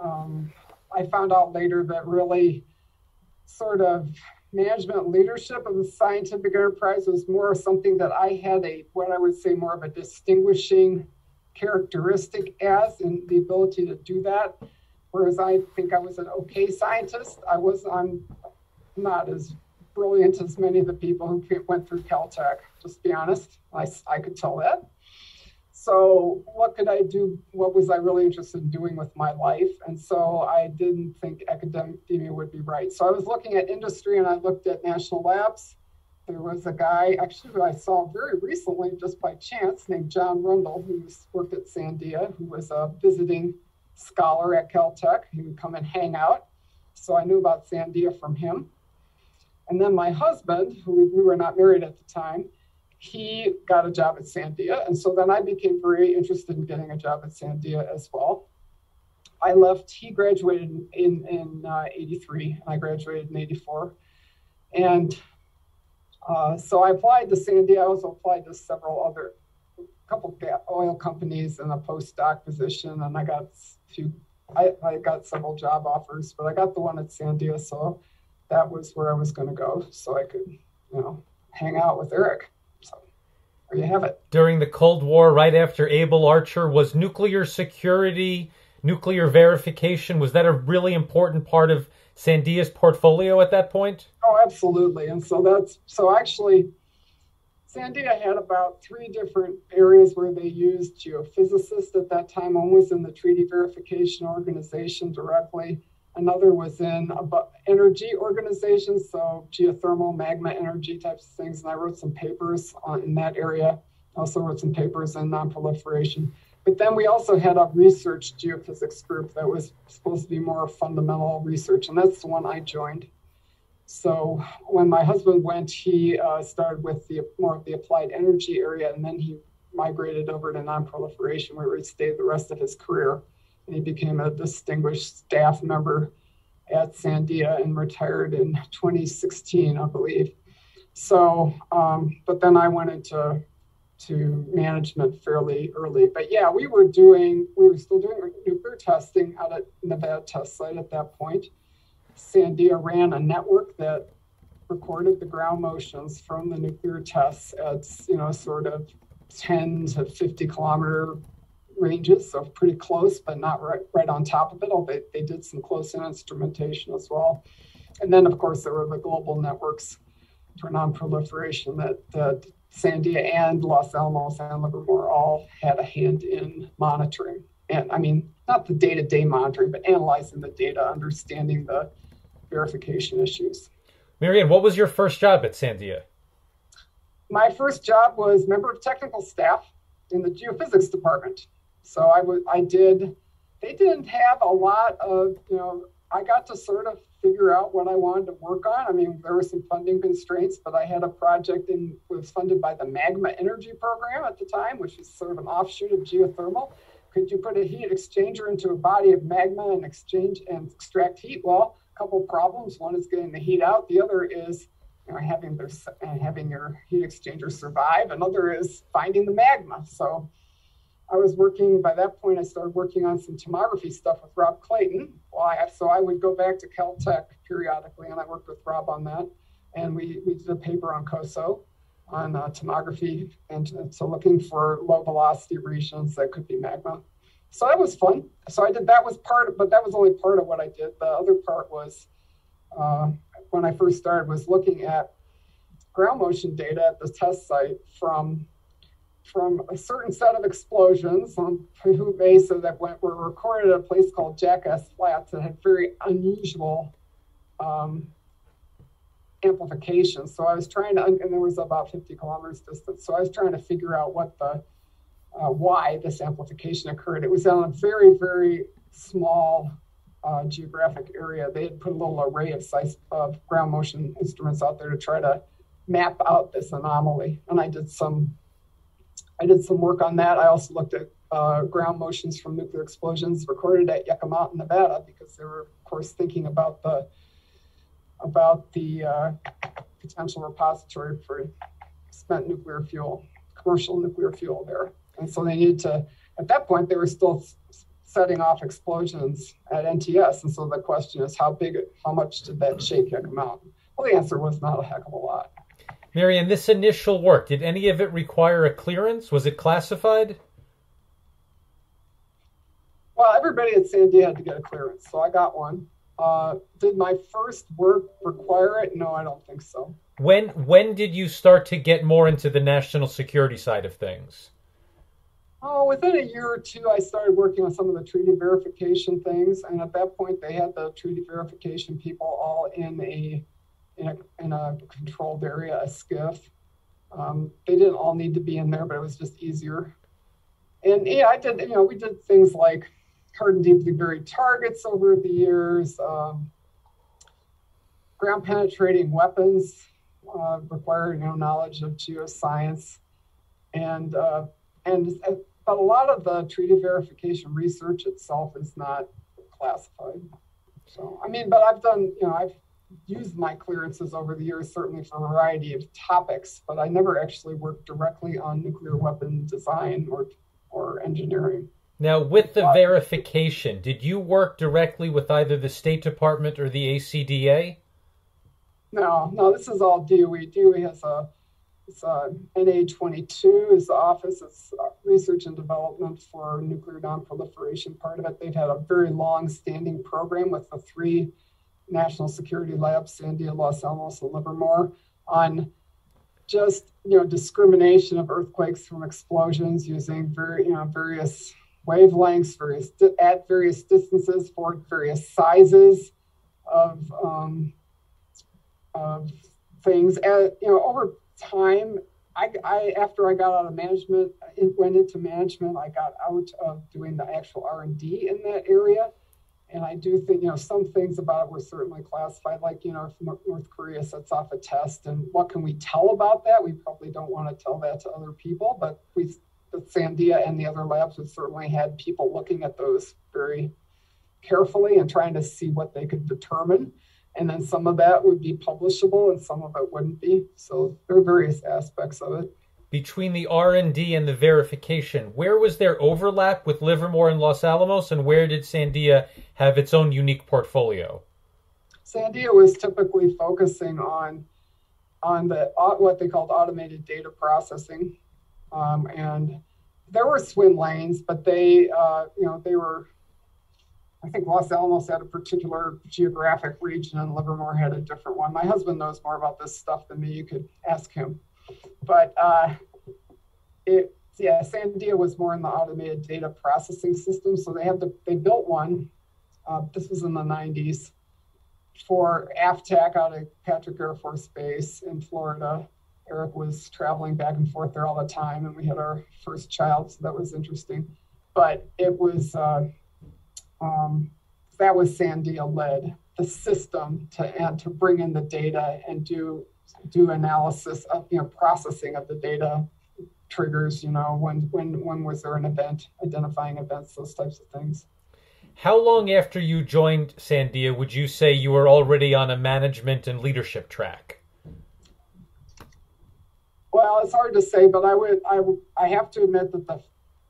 um, I found out later that really sort of management leadership of the scientific enterprise was more something that I had a what I would say more of a distinguishing characteristic as in the ability to do that. Whereas I think I was an okay scientist. I was I'm not as brilliant as many of the people who went through Caltech, just to be honest. I, I could tell that so what could I do? What was I really interested in doing with my life? And so I didn't think academia would be right. So I was looking at industry and I looked at national labs. There was a guy actually who I saw very recently, just by chance, named John Rundle, who worked at Sandia, who was a visiting scholar at Caltech. He would come and hang out. So I knew about Sandia from him. And then my husband, who we were not married at the time, he got a job at Sandia. And so then I became very interested in getting a job at Sandia as well. I left, he graduated in, in, uh, 83, and I graduated in 84. And uh, so I applied to Sandia. I also applied to several other, couple oil companies in a postdoc position, and I got a few, I, I got several job offers, but I got the one at Sandia, so that was where I was going to go, so I could, you know, hang out with Eric. So there you have it. During the Cold War, right after Able Archer, was nuclear security, nuclear verification, was that a really important part of Sandia's portfolio at that point? Oh, absolutely. And so that's so actually Sandia had about three different areas where they used geophysicists at that time. One was in the Treaty Verification Organization directly. Another was in energy organizations, so geothermal, magma energy types of things. And I wrote some papers on, in that area. Also wrote some papers on nonproliferation. But then we also had a research geophysics group that was supposed to be more fundamental research, and that's the one I joined. So when my husband went, he uh, started with the more of the applied energy area, and then he migrated over to nonproliferation, where he stayed the rest of his career he became a distinguished staff member at Sandia and retired in 2016, I believe. So, um, but then I went into to management fairly early. But yeah, we were doing, we were still doing nuclear testing out at Nevada test site at that point. Sandia ran a network that recorded the ground motions from the nuclear tests at, you know, sort of 10 to 50 kilometer ranges, so pretty close, but not right, right on top of it. Although they, they did some close in instrumentation as well. And then, of course, there were the global networks for nonproliferation that, that Sandia and Los Alamos and Livermore all had a hand in monitoring. And I mean, not the day to day monitoring, but analyzing the data, understanding the verification issues. Marianne, what was your first job at Sandia? My first job was member of technical staff in the geophysics department. So I I did. They didn't have a lot of, you know. I got to sort of figure out what I wanted to work on. I mean, there were some funding constraints, but I had a project in was funded by the Magma Energy Program at the time, which is sort of an offshoot of geothermal. Could you put a heat exchanger into a body of magma and exchange and extract heat? Well, a couple problems. One is getting the heat out. The other is you know, having their having your heat exchanger survive. Another is finding the magma. So I was working by that point. I started working on some tomography stuff with Rob Clayton. So I would go back to Caltech periodically, and I worked with Rob on that. And we, we did a paper on COSO on uh, tomography, and so looking for low velocity regions that could be magma. so that was fun. So I did that was part, of, but that was only part of what I did. The other part was uh, when I first started was looking at ground motion data at the test site from from a certain set of explosions on Pahute Mesa that went were recorded at a place called Jackass Flats that had very unusual um, amplification. So I was trying to, and there was about 50 kilometers distance. So I was trying to figure out what the uh, why this amplification occurred. It was on a very very small uh, geographic area. They had put a little array of size of ground motion instruments out there to try to map out this anomaly. And I did some I did some work on that. I also looked at uh, ground motions from nuclear explosions recorded at Yucca Mountain, Nevada, because they were, of course, thinking about the about the uh, potential repository for spent nuclear fuel, commercial nuclear fuel there. And so they needed to. At that point, they were still setting off explosions at NTS. And so the question is, how big, how much did that shake Mountain? Well, the answer was not a heck of a lot. Marianne, this initial work, did any of it require a clearance? Was it classified? Well, everybody at Sandia had to get a clearance, so I got one. Uh, did my first work require it? No, I don't think so. When when did you start to get more into the national security side of things? Oh, within a year or two, I started working on some of the treaty verification things, and at that point, they had the treaty verification people all in a in a, in a controlled area, a SCIF. Um, they didn't all need to be in there, but it was just easier. And yeah, I did, you know, we did things like hard and deeply buried targets over the years, um, ground penetrating weapons uh, require, you know, knowledge of geoscience. And, uh, and, uh, but a lot of the treaty verification research itself is not classified. So, I mean, but I've done, you know, I've used my clearances over the years, certainly for a variety of topics, but I never actually worked directly on nuclear weapon design or, or engineering. Now, with the but, verification, did you work directly with either the State Department or the ACDA? No, no, this is all DOE. DOE has a, it's a NA22 is the office. It's research and development for nuclear nonproliferation. Part of it, they've had a very long-standing program with the three National Security Labs, Sandia, Los Alamos, and Livermore, on just you know discrimination of earthquakes from explosions using very you know various wavelengths, various at various distances for various sizes of um, of things. And, you know, over time, I, I after I got out of management, went into management. I got out of doing the actual R and D in that area and I do think, you know, some things about it were certainly classified, like, you know, if North Korea sets off a test and what can we tell about that? We probably don't want to tell that to other people, but we, Sandia and the other labs would certainly had people looking at those very carefully and trying to see what they could determine. And then some of that would be publishable and some of it wouldn't be. So there are various aspects of it between the R&D and the verification, where was there overlap with Livermore and Los Alamos, and where did Sandia have its own unique portfolio? Sandia was typically focusing on on the what they called automated data processing, um, and there were swim lanes, but they uh, you know they were. I think Los Alamos had a particular geographic region, and Livermore had a different one. My husband knows more about this stuff than me. You could ask him but uh, it yeah, Sandia was more in the automated data processing system. So they had they built one. Uh, this was in the 90s for AFTAC out of Patrick Air Force Base in Florida. Eric was traveling back and forth there all the time, and we had our first child, so that was interesting. But it was uh, um, that was Sandia led the system to and to bring in the data and do do analysis of you know processing of the data triggers you know when when when was there an event identifying events those types of things. How long after you joined sandia would you say you were already on a management and leadership track? Well it's hard to say but i would i, I have to admit that the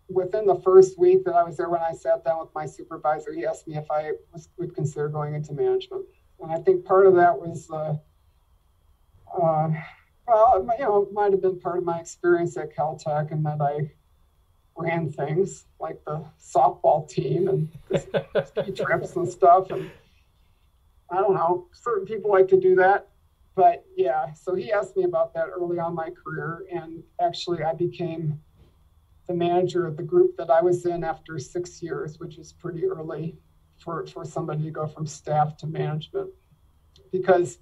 within the first week that i was there when i sat down with my supervisor he asked me if i was, would consider going into management. And i think part of that was uh, uh, well, you know, it might have been part of my experience at Caltech, and that I, ran things like the softball team and ski trips and stuff. And I don't know, certain people like to do that. But yeah, so he asked me about that early on my career. And actually, I became the manager of the group that I was in after six years, which is pretty early for, for somebody to go from staff to management. Because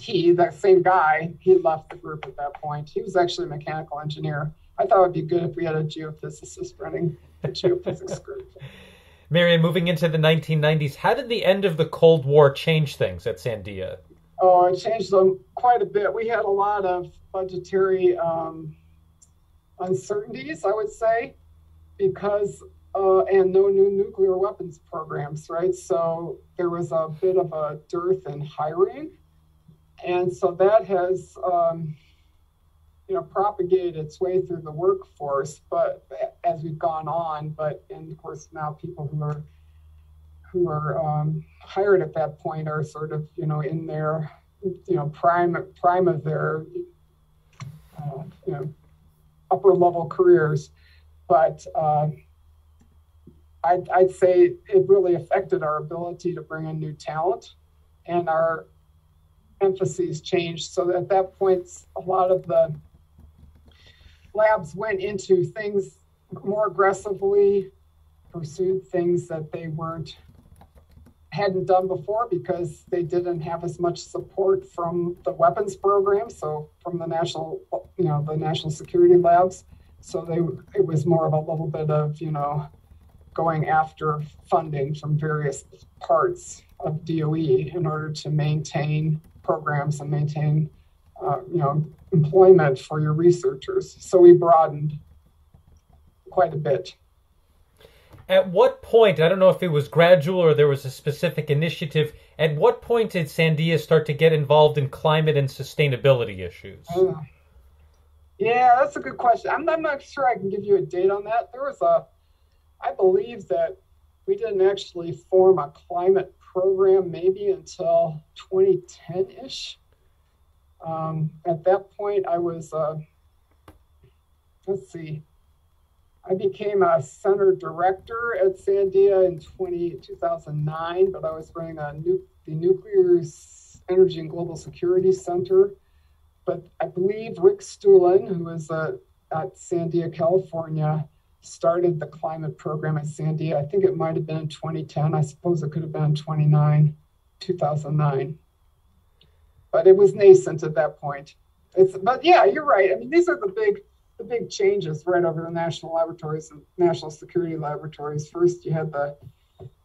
he, that same guy, he left the group at that point. He was actually a mechanical engineer. I thought it would be good if we had a geophysicist running the geophysics group. Marianne, moving into the 1990s, how did the end of the Cold War change things at Sandia? Oh, it changed them quite a bit. We had a lot of budgetary um, uncertainties, I would say, because uh, and no new nuclear weapons programs, right? So there was a bit of a dearth in hiring, and so that has um, you know propagated its way through the workforce. But as we've gone on, but and of course now people who are who are um, hired at that point are sort of you know in their you know prime prime of their uh, you know upper level careers, but uh, I'd, I'd say it really affected our ability to bring in new talent, and our emphases changed. So at that point, a lot of the labs went into things more aggressively, pursued things that they weren't hadn't done before because they didn't have as much support from the weapons program, so from the national, you know, the national security labs. So they it was more of a little bit of you know going after funding from various parts of DOE in order to maintain programs and maintain uh, you know employment for your researchers. So we broadened quite a bit at what point, I don't know if it was gradual or there was a specific initiative, at what point did Sandia start to get involved in climate and sustainability issues? Uh, yeah, that's a good question. I'm, I'm not sure I can give you a date on that. There was a, I believe that we didn't actually form a climate program maybe until 2010 ish. Um, at that point, I was, uh, let's see, I became a center director at Sandia in 20, 2009, but I was running nu- the Nuclear Energy and Global Security Center. But I believe Rick Stulen, who was uh, at Sandia, California, started the climate program at Sandia. I think it might have been in 2010. I suppose it could have been 29, 2009. But it was nascent at that point. It's, but yeah, you're right. I mean, these are the big the big changes right over the national laboratories and national security laboratories. First, you had the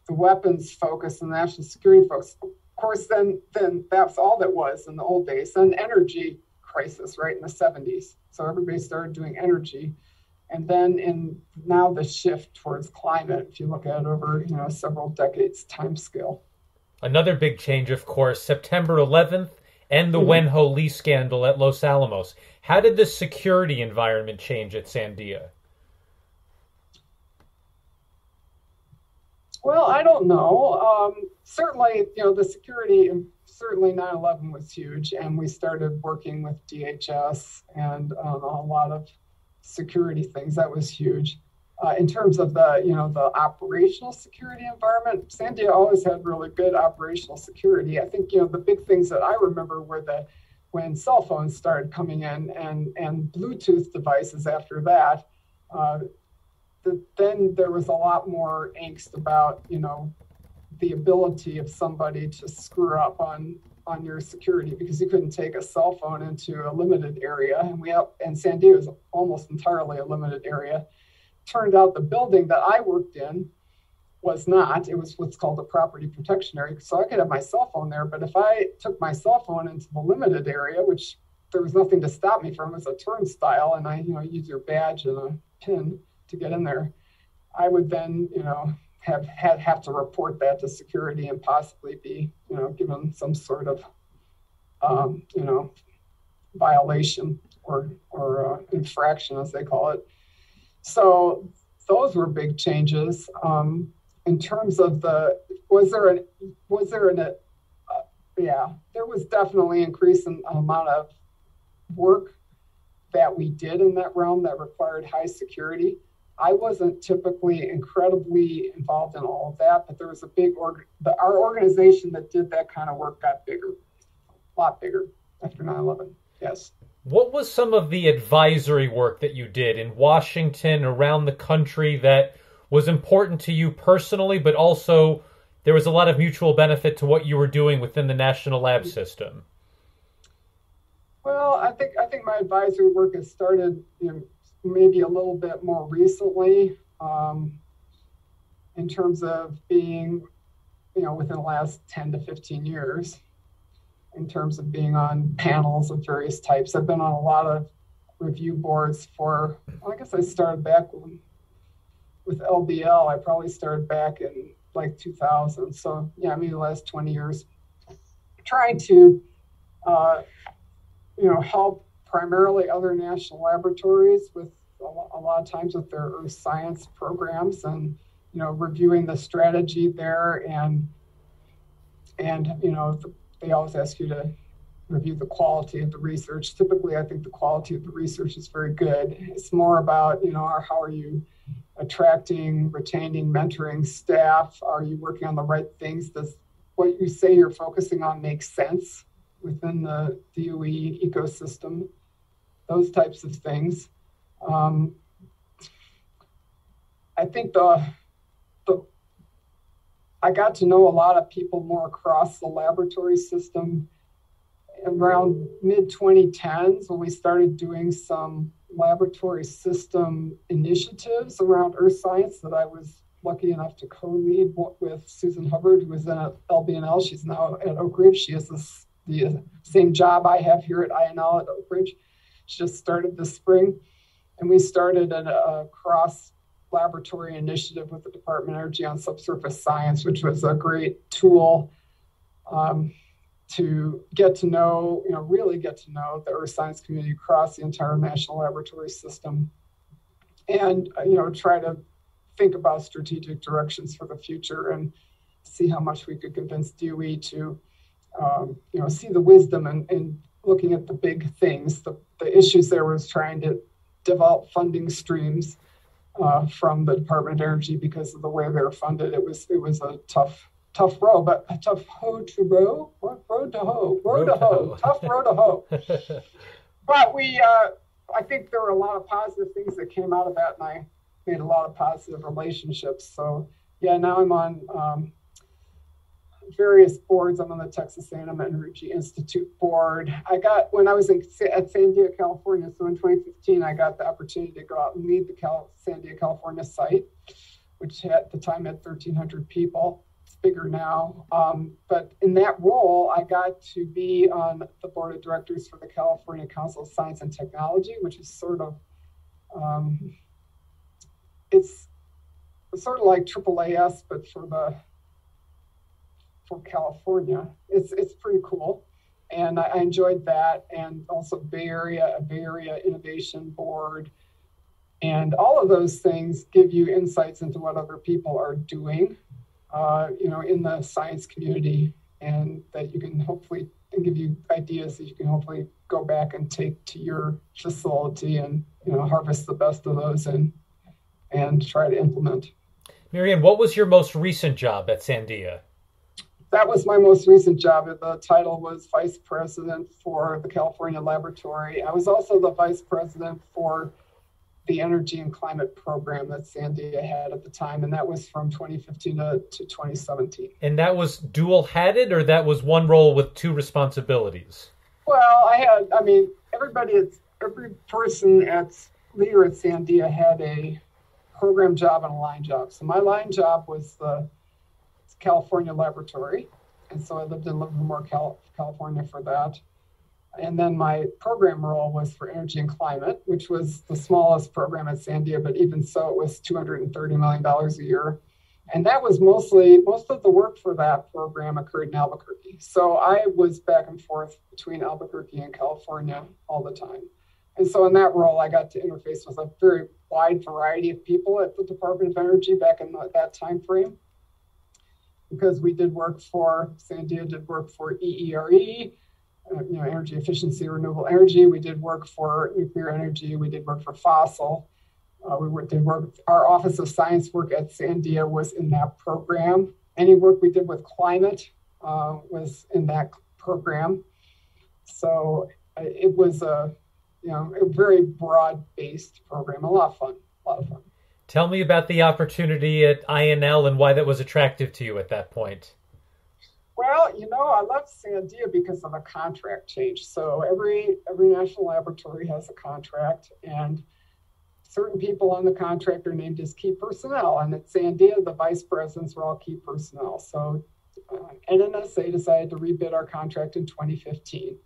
the weapons focus and national security focus. Of course, then then that's all that was in the old days. Then energy crisis, right in the 70s. So everybody started doing energy, and then in now the shift towards climate. If you look at it over you know several decades time scale. Another big change, of course, September 11th and the mm-hmm. Wen-Ho Lee scandal at Los Alamos. How did the security environment change at Sandia? Well, I don't know. Um, certainly, you know, the security, certainly 9 11 was huge, and we started working with DHS and um, a lot of security things. That was huge. Uh, in terms of the, you know, the operational security environment, Sandia always had really good operational security. I think, you know, the big things that I remember were the when cell phones started coming in and and Bluetooth devices after that. Uh, the, then there was a lot more angst about, you know, the ability of somebody to screw up on on your security because you couldn't take a cell phone into a limited area, and we have, and Sandia is almost entirely a limited area turned out the building that I worked in was not. It was what's called a property protection area. So I could have my cell phone there, but if I took my cell phone into the limited area, which there was nothing to stop me from, it's a turnstile, and I, you know, use your badge and a pin to get in there, I would then, you know, have had have to report that to security and possibly be, you know, given some sort of, um, you know, violation or or uh, infraction as they call it. So those were big changes. Um, in terms of the, was there an, was there an, uh, yeah, there was definitely increase in amount of work that we did in that realm that required high security. I wasn't typically incredibly involved in all of that, but there was a big org. The, our organization that did that kind of work got bigger, a lot bigger after 9/11. Yes. What was some of the advisory work that you did in Washington, around the country, that was important to you personally, but also there was a lot of mutual benefit to what you were doing within the national lab system? Well, I think I think my advisory work has started, you know, maybe a little bit more recently, um, in terms of being, you know, within the last ten to fifteen years, in terms of being on panels of various types. I've been on a lot of review boards for. Well, I guess I started back when, with LBL. I probably started back in like 2000. So yeah, maybe the last 20 years, trying to. Uh, you know, help primarily other national laboratories with a lot of times with their earth science programs and you know reviewing the strategy there and and you know they always ask you to review the quality of the research. Typically i think the quality of the research is very good. It's more about you know how are you attracting retaining mentoring staff? Are you working on the right things? Does what you say you're focusing on make sense within the DOE ecosystem, those types of things. Um, I think the, the I got to know a lot of people more across the laboratory system around mid 2010s when we started doing some laboratory system initiatives around earth science that I was lucky enough to co-lead with Susan Hubbard, who was in at LBNL. She's now at Oak Ridge. She has this the same job I have here at INL at Oak Ridge. She just started this spring. And we started a, a cross laboratory initiative with the Department of Energy on subsurface science, which was a great tool um, to get to know, you know, really get to know the earth science community across the entire national laboratory system and, you know, try to think about strategic directions for the future and see how much we could convince DOE to um, you know, see the wisdom in, looking at the big things. The, the issues there was trying to develop funding streams uh, from the Department of Energy because of the way they were funded. It was it was a tough tough row, but a tough hoe to row, road to hoe, road, to hoe, tough row to hoe. but we, uh, I think there were a lot of positive things that came out of that, and I made a lot of positive relationships. So yeah, now I'm on um, various boards. I'm on the Texas A&M Energy Institute board. I got when I was in, at Sandia, California. So in 2015, I got the opportunity to go out and lead the Cal, Sandia, California site, which at the time had 1,300 people. It's bigger now, um, but in that role, I got to be on the board of directors for the California Council of Science and Technology, which is sort of um, it's sort of like AAAS, but for the for California. It's it's pretty cool, and I, I enjoyed that. And also Bay Area, a Bay Area Innovation Board, and all of those things give you insights into what other people are doing, uh, you know, in the science community, and that you can hopefully and give you ideas that you can hopefully go back and take to your facility and you know harvest the best of those and and try to implement. Marianne, what was your most recent job at Sandia? That was my most recent job. The title was vice president for the California Laboratory. I was also the vice president for the energy and climate program that Sandia had at the time, and that was from 2015 to, to 2017. And that was dual headed, or that was one role with two responsibilities? Well, I had, I mean, everybody, every person at leader at Sandia had a program job and a line job. So my line job was the California laboratory. And so I lived in Livermore, Cal- California for that. And then my program role was for energy and climate, which was the smallest program at Sandia, but even so, it was $230 million a year. And that was mostly, most of the work for that program occurred in Albuquerque. So I was back and forth between Albuquerque and California all the time. And so in that role, I got to interface with a very wide variety of people at the Department of Energy back in that time frame because we did work for Sandia, did work for EERE, uh, you know, energy efficiency, renewable energy. We did work for nuclear energy. We did work for fossil. Uh, we did work, our Office of Science work at Sandia was in that program. Any work we did with climate uh, was in that program. So uh, it was a, you know, a very broad-based program, a lot of fun, a lot of fun. Tell me about the opportunity at INL and why that was attractive to you at that point. Well, you know, I left Sandia because of a contract change. So every every national laboratory has a contract, and certain people on the contract are named as key personnel. And at Sandia, the vice presidents were all key personnel. So uh, NNSA decided to rebid our contract in 2015.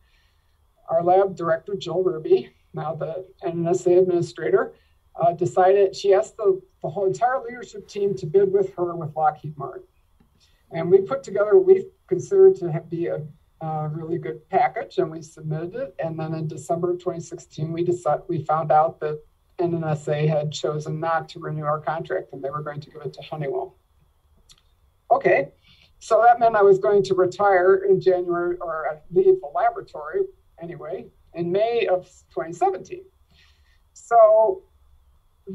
Our lab director, Jill Hruby, now the NNSA administrator, uh, decided she asked the, the whole entire leadership team to bid with her with Lockheed Martin. And we put together what we considered to be a, a really good package, and we submitted it. And then in December of 2016, we decided we found out that NNSA had chosen not to renew our contract, and they were going to give it to Honeywell. Okay, so that meant I was going to retire in January, or leave the laboratory anyway, in May of 2017. So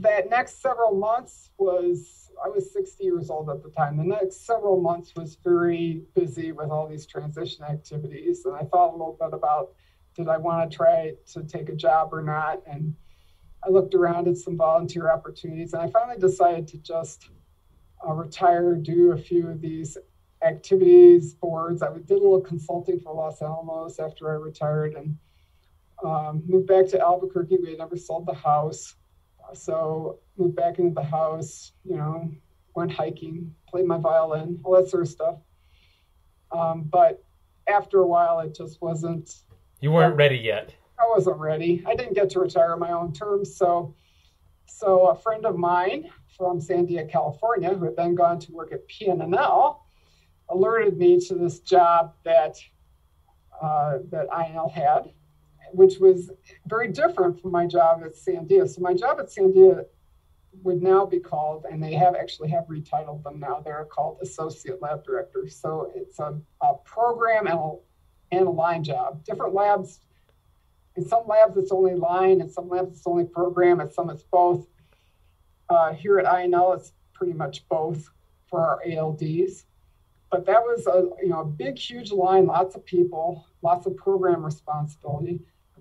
that next several months was I was 60 years old at the time. The next several months was very busy with all these transition activities, and I thought a little bit about did I want to try to take a job or not, and I looked around at some volunteer opportunities, and I finally decided to just uh, retire, do a few of these activities boards. I did a little consulting for Los Alamos after I retired, and um, moved back to Albuquerque. We had never sold the house so moved back into the house, you know, went hiking, played my violin, all that sort of stuff. Um, but after a while, it just wasn't. You weren't ready yet. I wasn't ready. I didn't get to retire on my own terms. So, so a friend of mine from Sandia, California, who had then gone to work at PNNL, alerted me to this job that uh, that INL had, which was very different from my job at Sandia. So my job at Sandia would now be called, and they have actually have retitled them now. They're called associate lab directors. So it's a, a program and a, and a line job. Different labs. In some labs, it's only line. In some labs, it's only program. In some, it's both. Uh, here at INL, it's pretty much both for our ALDs. But that was a you know a big, huge line, lots of people, lots of program responsibility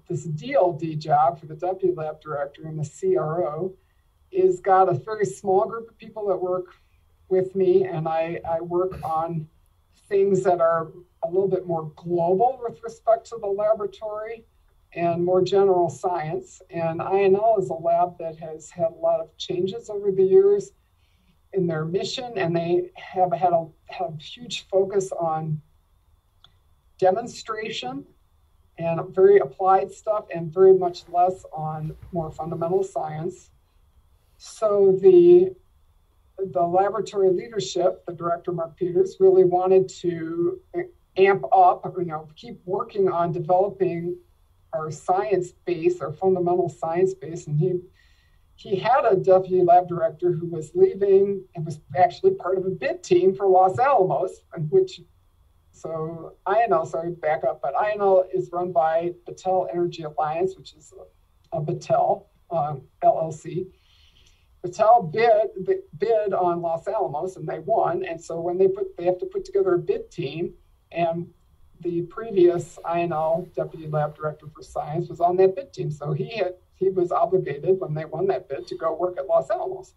this DLD job for the deputy lab director and the CRO is got a very small group of people that work with me, and I, I work on things that are a little bit more global with respect to the laboratory and more general science. And INL is a lab that has had a lot of changes over the years in their mission, and they have had a have huge focus on demonstration and very applied stuff and very much less on more fundamental science. So the the laboratory leadership, the director Mark Peters, really wanted to amp up, you know, keep working on developing our science base, our fundamental science base, and he he had a deputy lab director who was leaving and was actually part of a bid team for Los Alamos, which so INL, sorry, back up, but INL is run by Battelle Energy Alliance, which is a, a Battelle um, LLC. Battelle bid bid on Los Alamos and they won. And so when they put they have to put together a bid team, and the previous INL deputy lab director for science was on that bid team. So he had he was obligated when they won that bid to go work at Los Alamos.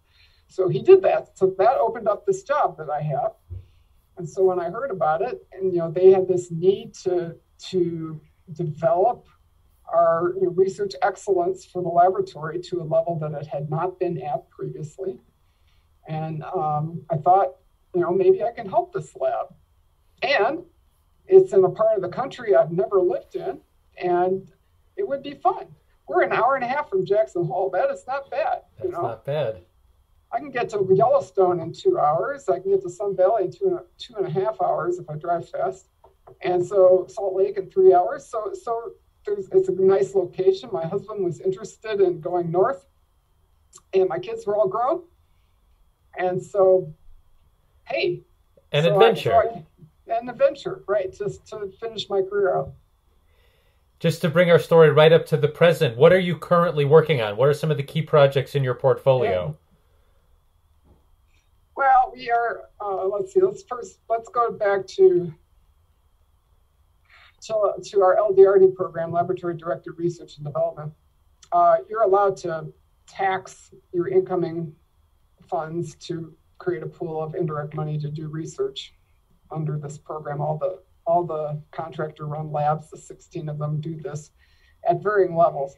So he did that. So that opened up this job that I have. And so when I heard about it, and you know, they had this need to to develop our you know, research excellence for the laboratory to a level that it had not been at previously. And um, I thought, you know, maybe I can help this lab. And it's in a part of the country I've never lived in, and it would be fun. We're an hour and a half from Jackson Hole. That is not bad. That's you know? not bad. I can get to Yellowstone in two hours. I can get to Sun Valley in two and, a, two and a half hours if I drive fast. And so Salt Lake in three hours. So, so there's, it's a nice location. My husband was interested in going north, and my kids were all grown. And so, hey, an so adventure. I, so I, an adventure, right? Just to finish my career out. Just to bring our story right up to the present, what are you currently working on? What are some of the key projects in your portfolio? Yeah. Well, we are. Uh, let's see. Let's first let's go back to to, to our LDRD program, Laboratory Directed Research and Development. Uh, you're allowed to tax your incoming funds to create a pool of indirect money to do research under this program. All the all the contractor-run labs, the 16 of them, do this at varying levels.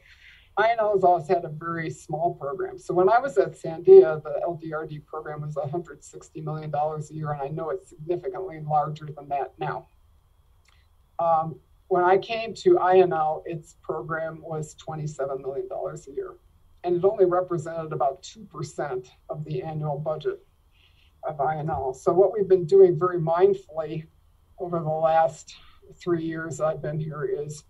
INL has always had a very small program. So when I was at Sandia, the LDRD program was $160 million a year, and I know it's significantly larger than that now. Um, when I came to INL, its program was $27 million a year, and it only represented about 2% of the annual budget of INL. So, what we've been doing very mindfully over the last three years I've been here is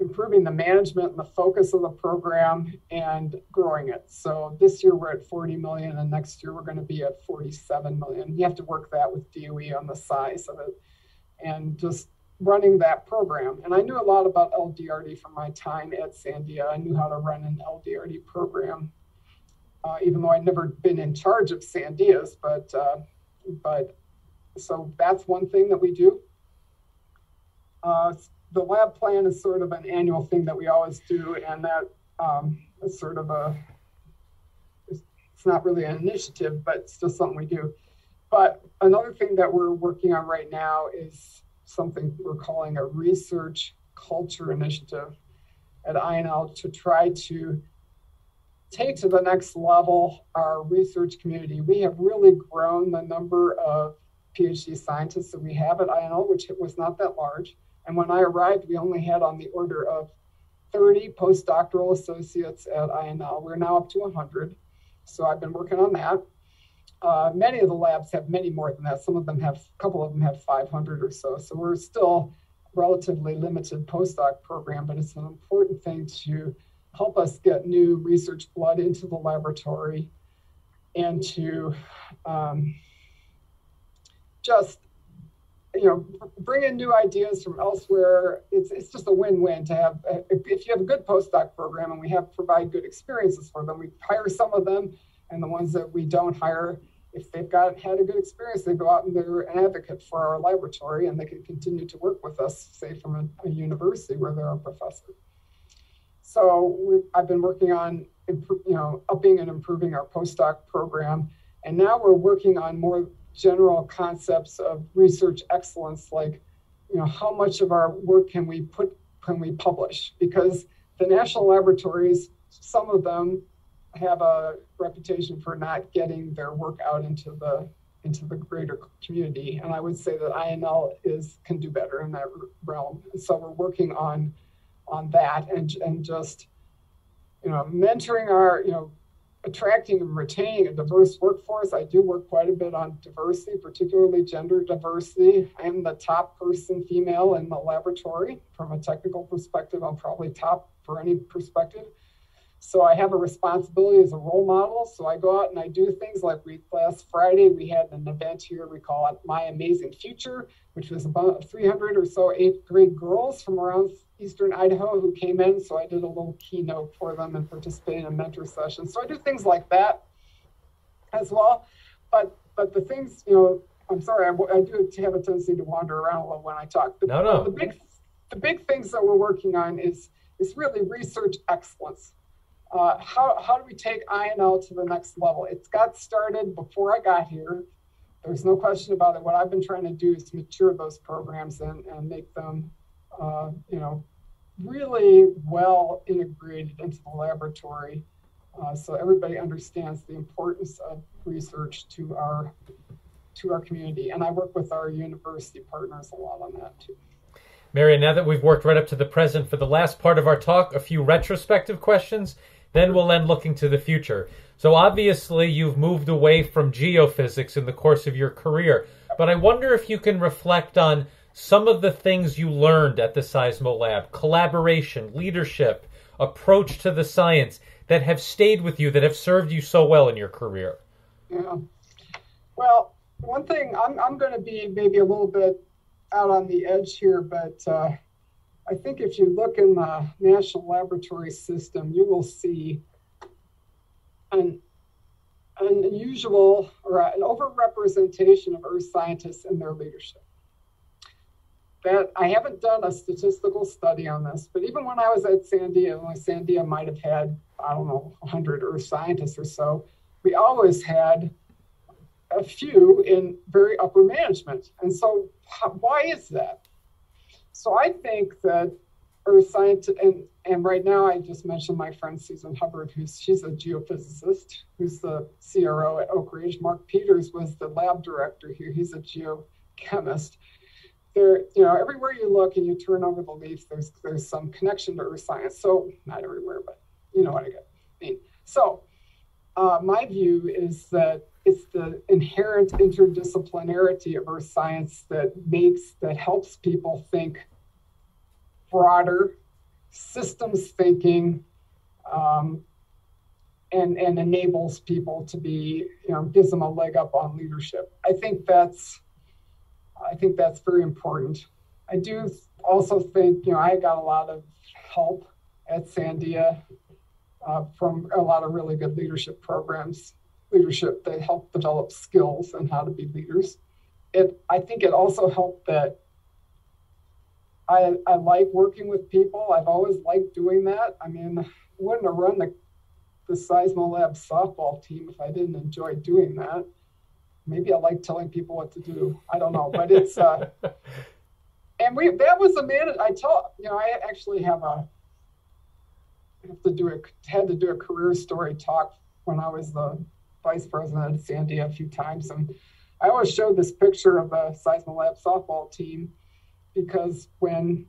improving the management and the focus of the program and growing it. So this year we're at 40 million and next year we're going to be at 47 million. You have to work that with DOE on the size of it and just running that program. And I knew a lot about LDRD from my time at Sandia. I knew how to run an LDRD program, uh, even though I'd never been in charge of Sandia's. But uh, but so that's one thing that we do. Uh, the lab plan is sort of an annual thing that we always do, and that um, is sort of a it's not really an initiative, but it's just something we do. But another thing that we're working on right now is something we're calling a research culture initiative at INL to try to take to the next level our research community. We have really grown the number of PhD scientists that we have at INL, which was not that large. And when I arrived, we only had on the order of 30 postdoctoral associates at INL. We're now up to 100. So I've been working on that. Uh, many of the labs have many more than that. Some of them have, a couple of them have 500 or so. So we're still relatively limited postdoc program, but it's an important thing to help us get new research blood into the laboratory and to um, just you know bring in new ideas from elsewhere. It's, it's just a win-win to have if you have a good postdoc program and we have provide good experiences for them we hire some of them and the ones that we don't hire if they've got had a good experience they go out and they're an advocate for our laboratory and they can continue to work with us say from a, a university where they're a professor so i've been working on you know upping and improving our postdoc program and now we're working on more general concepts of research excellence, like you know how much of our work can we put can we publish? Because the national laboratories, some of them have a reputation for not getting their work out into the into the greater community, and I would say that INL is can do better in that realm. So we're working on on that and and just you know mentoring our you know attracting and retaining a diverse workforce. I do work quite a bit on diversity, particularly gender diversity. I'm the top person female in the laboratory. From a technical perspective, I'm probably top for any perspective. So I have a responsibility as a role model. So I go out and I do things like we last Friday we had an event here we call it My Amazing Future, which was about 300 or so eighth grade girls from around Eastern Idaho who came in. So I did a little keynote for them and participated in a mentor session. So I do things like that as well. But but the things, you know, I'm sorry, I, I do have a tendency to wander around a little when I talk. The, no, no. The big the big things that we're working on is is really research excellence. Uh, how, how do we take INL to the next level? It's got started before I got here. There's no question about it. What I've been trying to do is mature those programs and, and make them uh, you know, really well integrated into the laboratory uh, so everybody understands the importance of research to our to our community. And I work with our university partners a lot on that too. Marianne, now that we've worked right up to the present for the last part of our talk, a few retrospective questions, then we'll end looking to the future. So obviously you've moved away from geophysics in the course of your career, but I wonder if you can reflect on some of the things you learned at the Seismo Lab, collaboration, leadership, approach to the science that have stayed with you, that have served you so well in your career? Yeah. Well, one thing, I'm, I'm going to be maybe a little bit out on the edge here, but uh, I think if you look in the national laboratory system, you will see an, unusual or an overrepresentation of earth scientists in their leadership. That I haven't done a statistical study on this, but even when I was at Sandia, Sandia might have had, I don't know, 100 earth scientists or so, we always had a few in very upper management. And so, why is that? So I think that earth science and and right now I just mentioned my friend Susan Hubbard, who's she's a geophysicist, who's the CRO at Oak Ridge. Mark Peters was the lab director here. He's a geochemist. There, you know, everywhere you look and you turn over the leaves, there's there's some connection to earth science. So not everywhere, but you know what I mean. So uh, my view is that it's the inherent interdisciplinarity of earth science that makes that helps people think broader systems thinking um, and and enables people to be you know gives them a leg up on leadership. I think that's i think that's very important. I do also think you know i got a lot of help at sandia uh, from a lot of really good leadership programs leadership they help develop skills and how to be leaders it i think it also helped that I, I like working with people. I've always liked doing that. I mean, I wouldn't have run the, the Seismolab softball team if I didn't enjoy doing that. Maybe I like telling people what to do. I don't know, but it's, uh, and we, that was a man, I tell, you know, I actually have a, have to do a, had to do a career story talk when I was the vice president at Sandia a few times. And I always showed this picture of the Seismolab softball team because when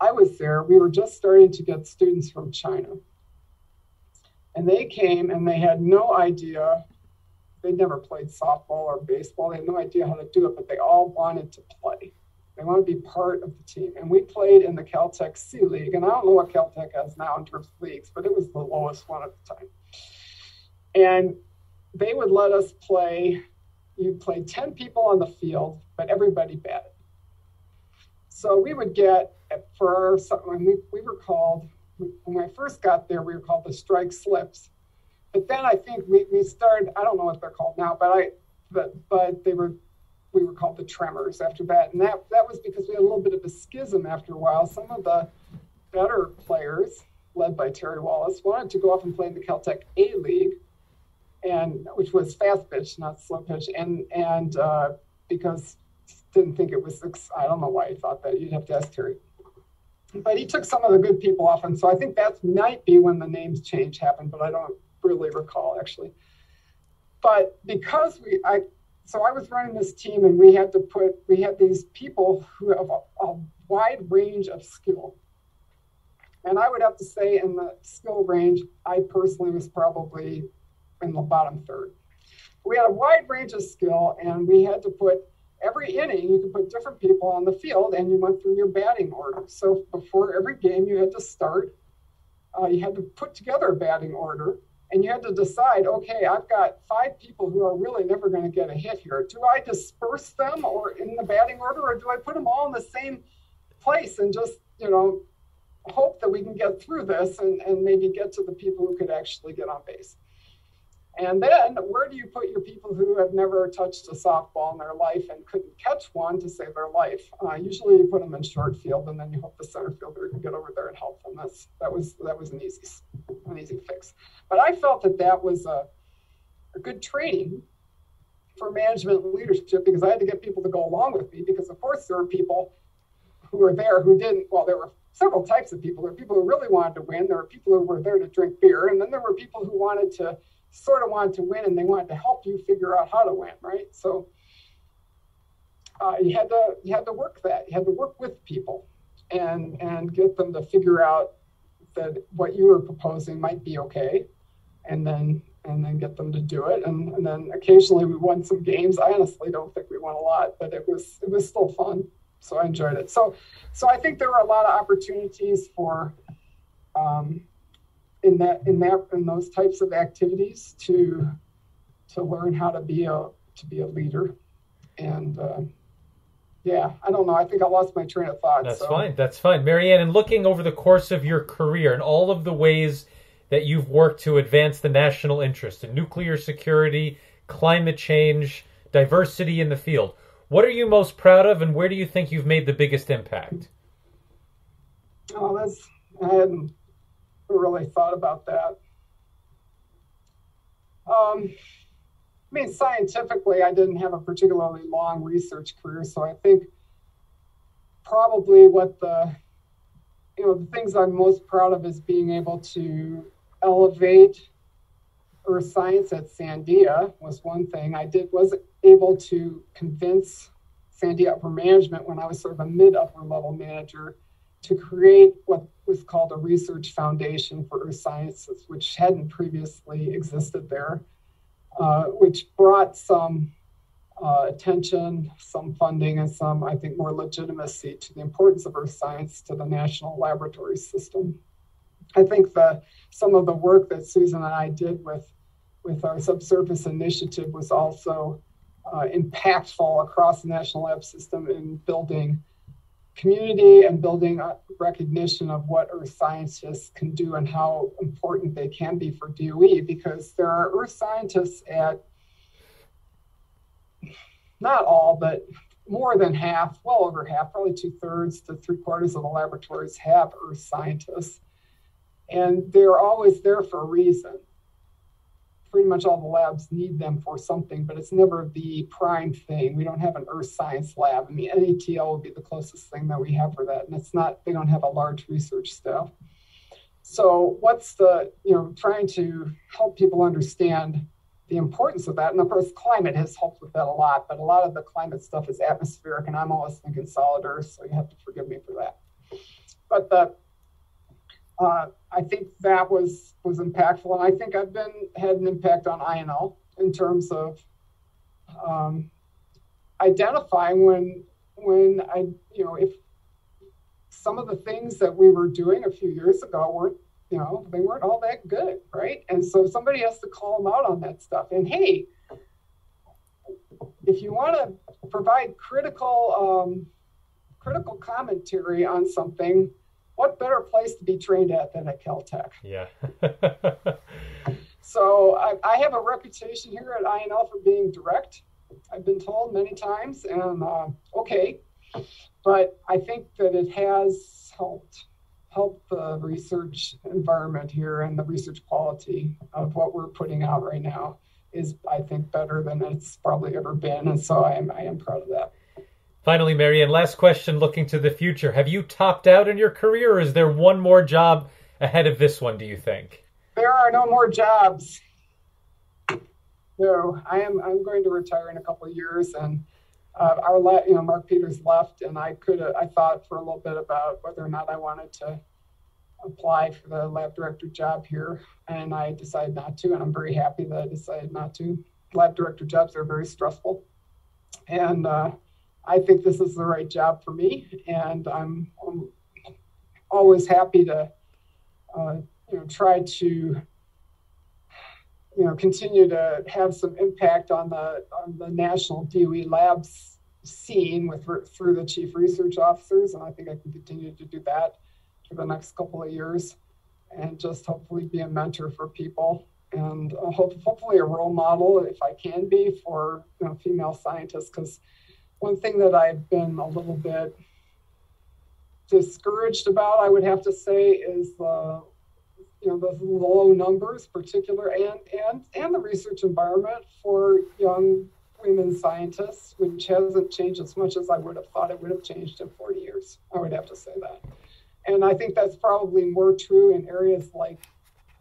I was there, we were just starting to get students from China. And they came and they had no idea. They'd never played softball or baseball. They had no idea how to do it, but they all wanted to play. They want to be part of the team. And we played in the Caltech C League. And I don't know what Caltech has now in terms of leagues, but it was the lowest one at the time. And they would let us play. You play 10 people on the field, but everybody batted. So we would get for our when we, we were called when I first got there, we were called the strike slips. But then I think we, we started, I don't know what they're called now, but I but but they were we were called the tremors after that. And that that was because we had a little bit of a schism after a while. Some of the better players, led by Terry Wallace, wanted to go off and play in the Caltech A League, and which was fast pitch, not slow pitch, and and uh, because didn't think it was, I don't know why he thought that. You'd have to ask Terry. But he took some of the good people off. And so I think that might be when the names change happened, but I don't really recall actually. But because we, I, so I was running this team and we had to put, we had these people who have a, a wide range of skill. And I would have to say, in the skill range, I personally was probably in the bottom third. We had a wide range of skill, and we had to put every inning you could put different people on the field and you went through your batting order. So before every game you had to start, uh, you had to put together a batting order and you had to decide, okay, I've got five people who are really never going to get a hit here. Do I disperse them or in the batting order or do I put them all in the same place and just, you know, hope that we can get through this and, and maybe get to the people who could actually get on base? And then where do you put your people who have never touched a softball in their life and couldn't catch one to save their life? Uh, usually you put them in short field and then you hope the center fielder can get over there and help them. That's, that was, that was an easy, an easy fix. But I felt that that was a, a good training for management and leadership because I had to get people to go along with me because of course there were people who were there who didn't, well, there were several types of people. There were people who really wanted to win. There were people who were there to drink beer. And then there were people who wanted to sort of wanted to win and they wanted to help you figure out how to win, right? So uh, you had to you had to work that. You had to work with people and and get them to figure out that what you were proposing might be okay, and then and then get them to do it. And, and then occasionally we won some games. I honestly don't think we won a lot, but it was it was still fun. So I enjoyed it. So so I think there were a lot of opportunities for um, in that in that in those types of activities to to learn how to be a to be a leader and uh, yeah, I don't know. I think I lost my train of thought. That's so. fine. That's fine. Marianne, and looking over the course of your career and all of the ways that you've worked to advance the national interest in nuclear security, climate change, diversity in the field, what are you most proud of and where do you think you've made the biggest impact? Oh, that's, I hadn't really thought about that. Um, I mean, scientifically, I didn't have a particularly long research career, so I think probably what the you know the things I'm most proud of is being able to elevate earth science at Sandia was one thing. I did was able to convince Sandia upper management when I was sort of a mid upper level manager to create what was called a research foundation for earth sciences, which hadn't previously existed there. Uh, which brought some uh, attention, some funding, and some, I think, more legitimacy to the importance of earth science to the national laboratory system. I think that some of the work that Susan and I did with, with our subsurface initiative was also uh, impactful across the national lab system in building community and building recognition of what earth scientists can do and how important they can be for DOE because there are earth scientists at not all, but more than half, well over half, probably two thirds to three quarters of the laboratories have earth scientists. And they're always there for a reason pretty much all the labs need them for something, but it's never the prime thing. We don't have an earth science lab. I mean, NETL would be the closest thing that we have for that. And it's not, they don't have a large research staff. So what's the, you know, trying to help people understand the importance of that. And of course, climate has helped with that a lot, but a lot of the climate stuff is atmospheric, and I'm always thinking solid earth, so you have to forgive me for that. But the uh, I think that was was impactful, and I think I've been had an impact on INL in terms of um, identifying when when I you know if some of the things that we were doing a few years ago weren't you know they weren't all that good, right? And so somebody has to call them out on that stuff. And hey, if you want to provide critical um, critical commentary on something what better place to be trained at than at Caltech? Yeah. so I, I, have a reputation here at INL for being direct. I've been told many times, and uh, okay, but I think that it has helped help the research environment here and the research quality of what we're putting out right now is, I think, better than it's probably ever been, and so I am I am proud of that. Finally, Marianne, last question looking to the future. Have you topped out in your career, or is there one more job ahead of this one, do you think? There are no more jobs. No, I am I'm going to retire in a couple of years and uh, our you know Mark Peters left and I could I thought for a little bit about whether or not I wanted to apply for the lab director job here and I decided not to and I'm very happy that I decided not to. Lab director jobs are very stressful and uh, I think this is the right job for me, and I'm, I'm always happy to, uh, you know, try to, you know, continue to have some impact on the on the national DOE labs scene with through the chief research officers, and I think I can continue to do that for the next couple of years, and just hopefully be a mentor for people and uh, hope, hopefully a role model if I can be for you know, female scientists because one thing that I've been a little bit discouraged about, I would have to say, is the you know the low numbers, particular and and and the research environment for young women scientists, which hasn't changed as much as I would have thought it would have changed in 40 years. I would have to say that, and I think that's probably more true in areas like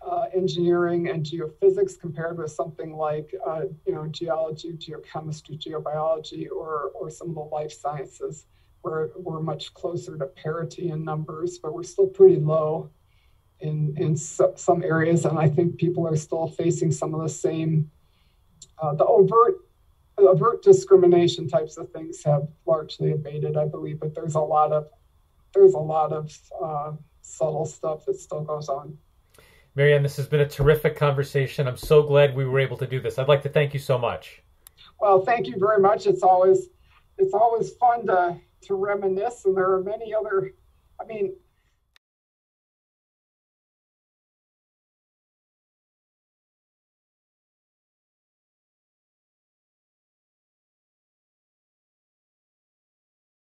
uh, engineering and geophysics compared with something like uh, you know geology, geochemistry, geobiology, or or some of the life sciences, where we're much closer to parity in numbers, but we're still pretty low in in so, some areas, and I think people are still facing some of the same uh, the overt overt discrimination types of things have largely abated, I believe, but there's a lot of there's a lot of uh, subtle stuff that still goes on. Marianne, this has been a terrific conversation. I'm so glad we were able to do this. I'd like to thank you so much. Well, thank you very much. It's always it's always fun to to reminisce, and there are many other. I mean,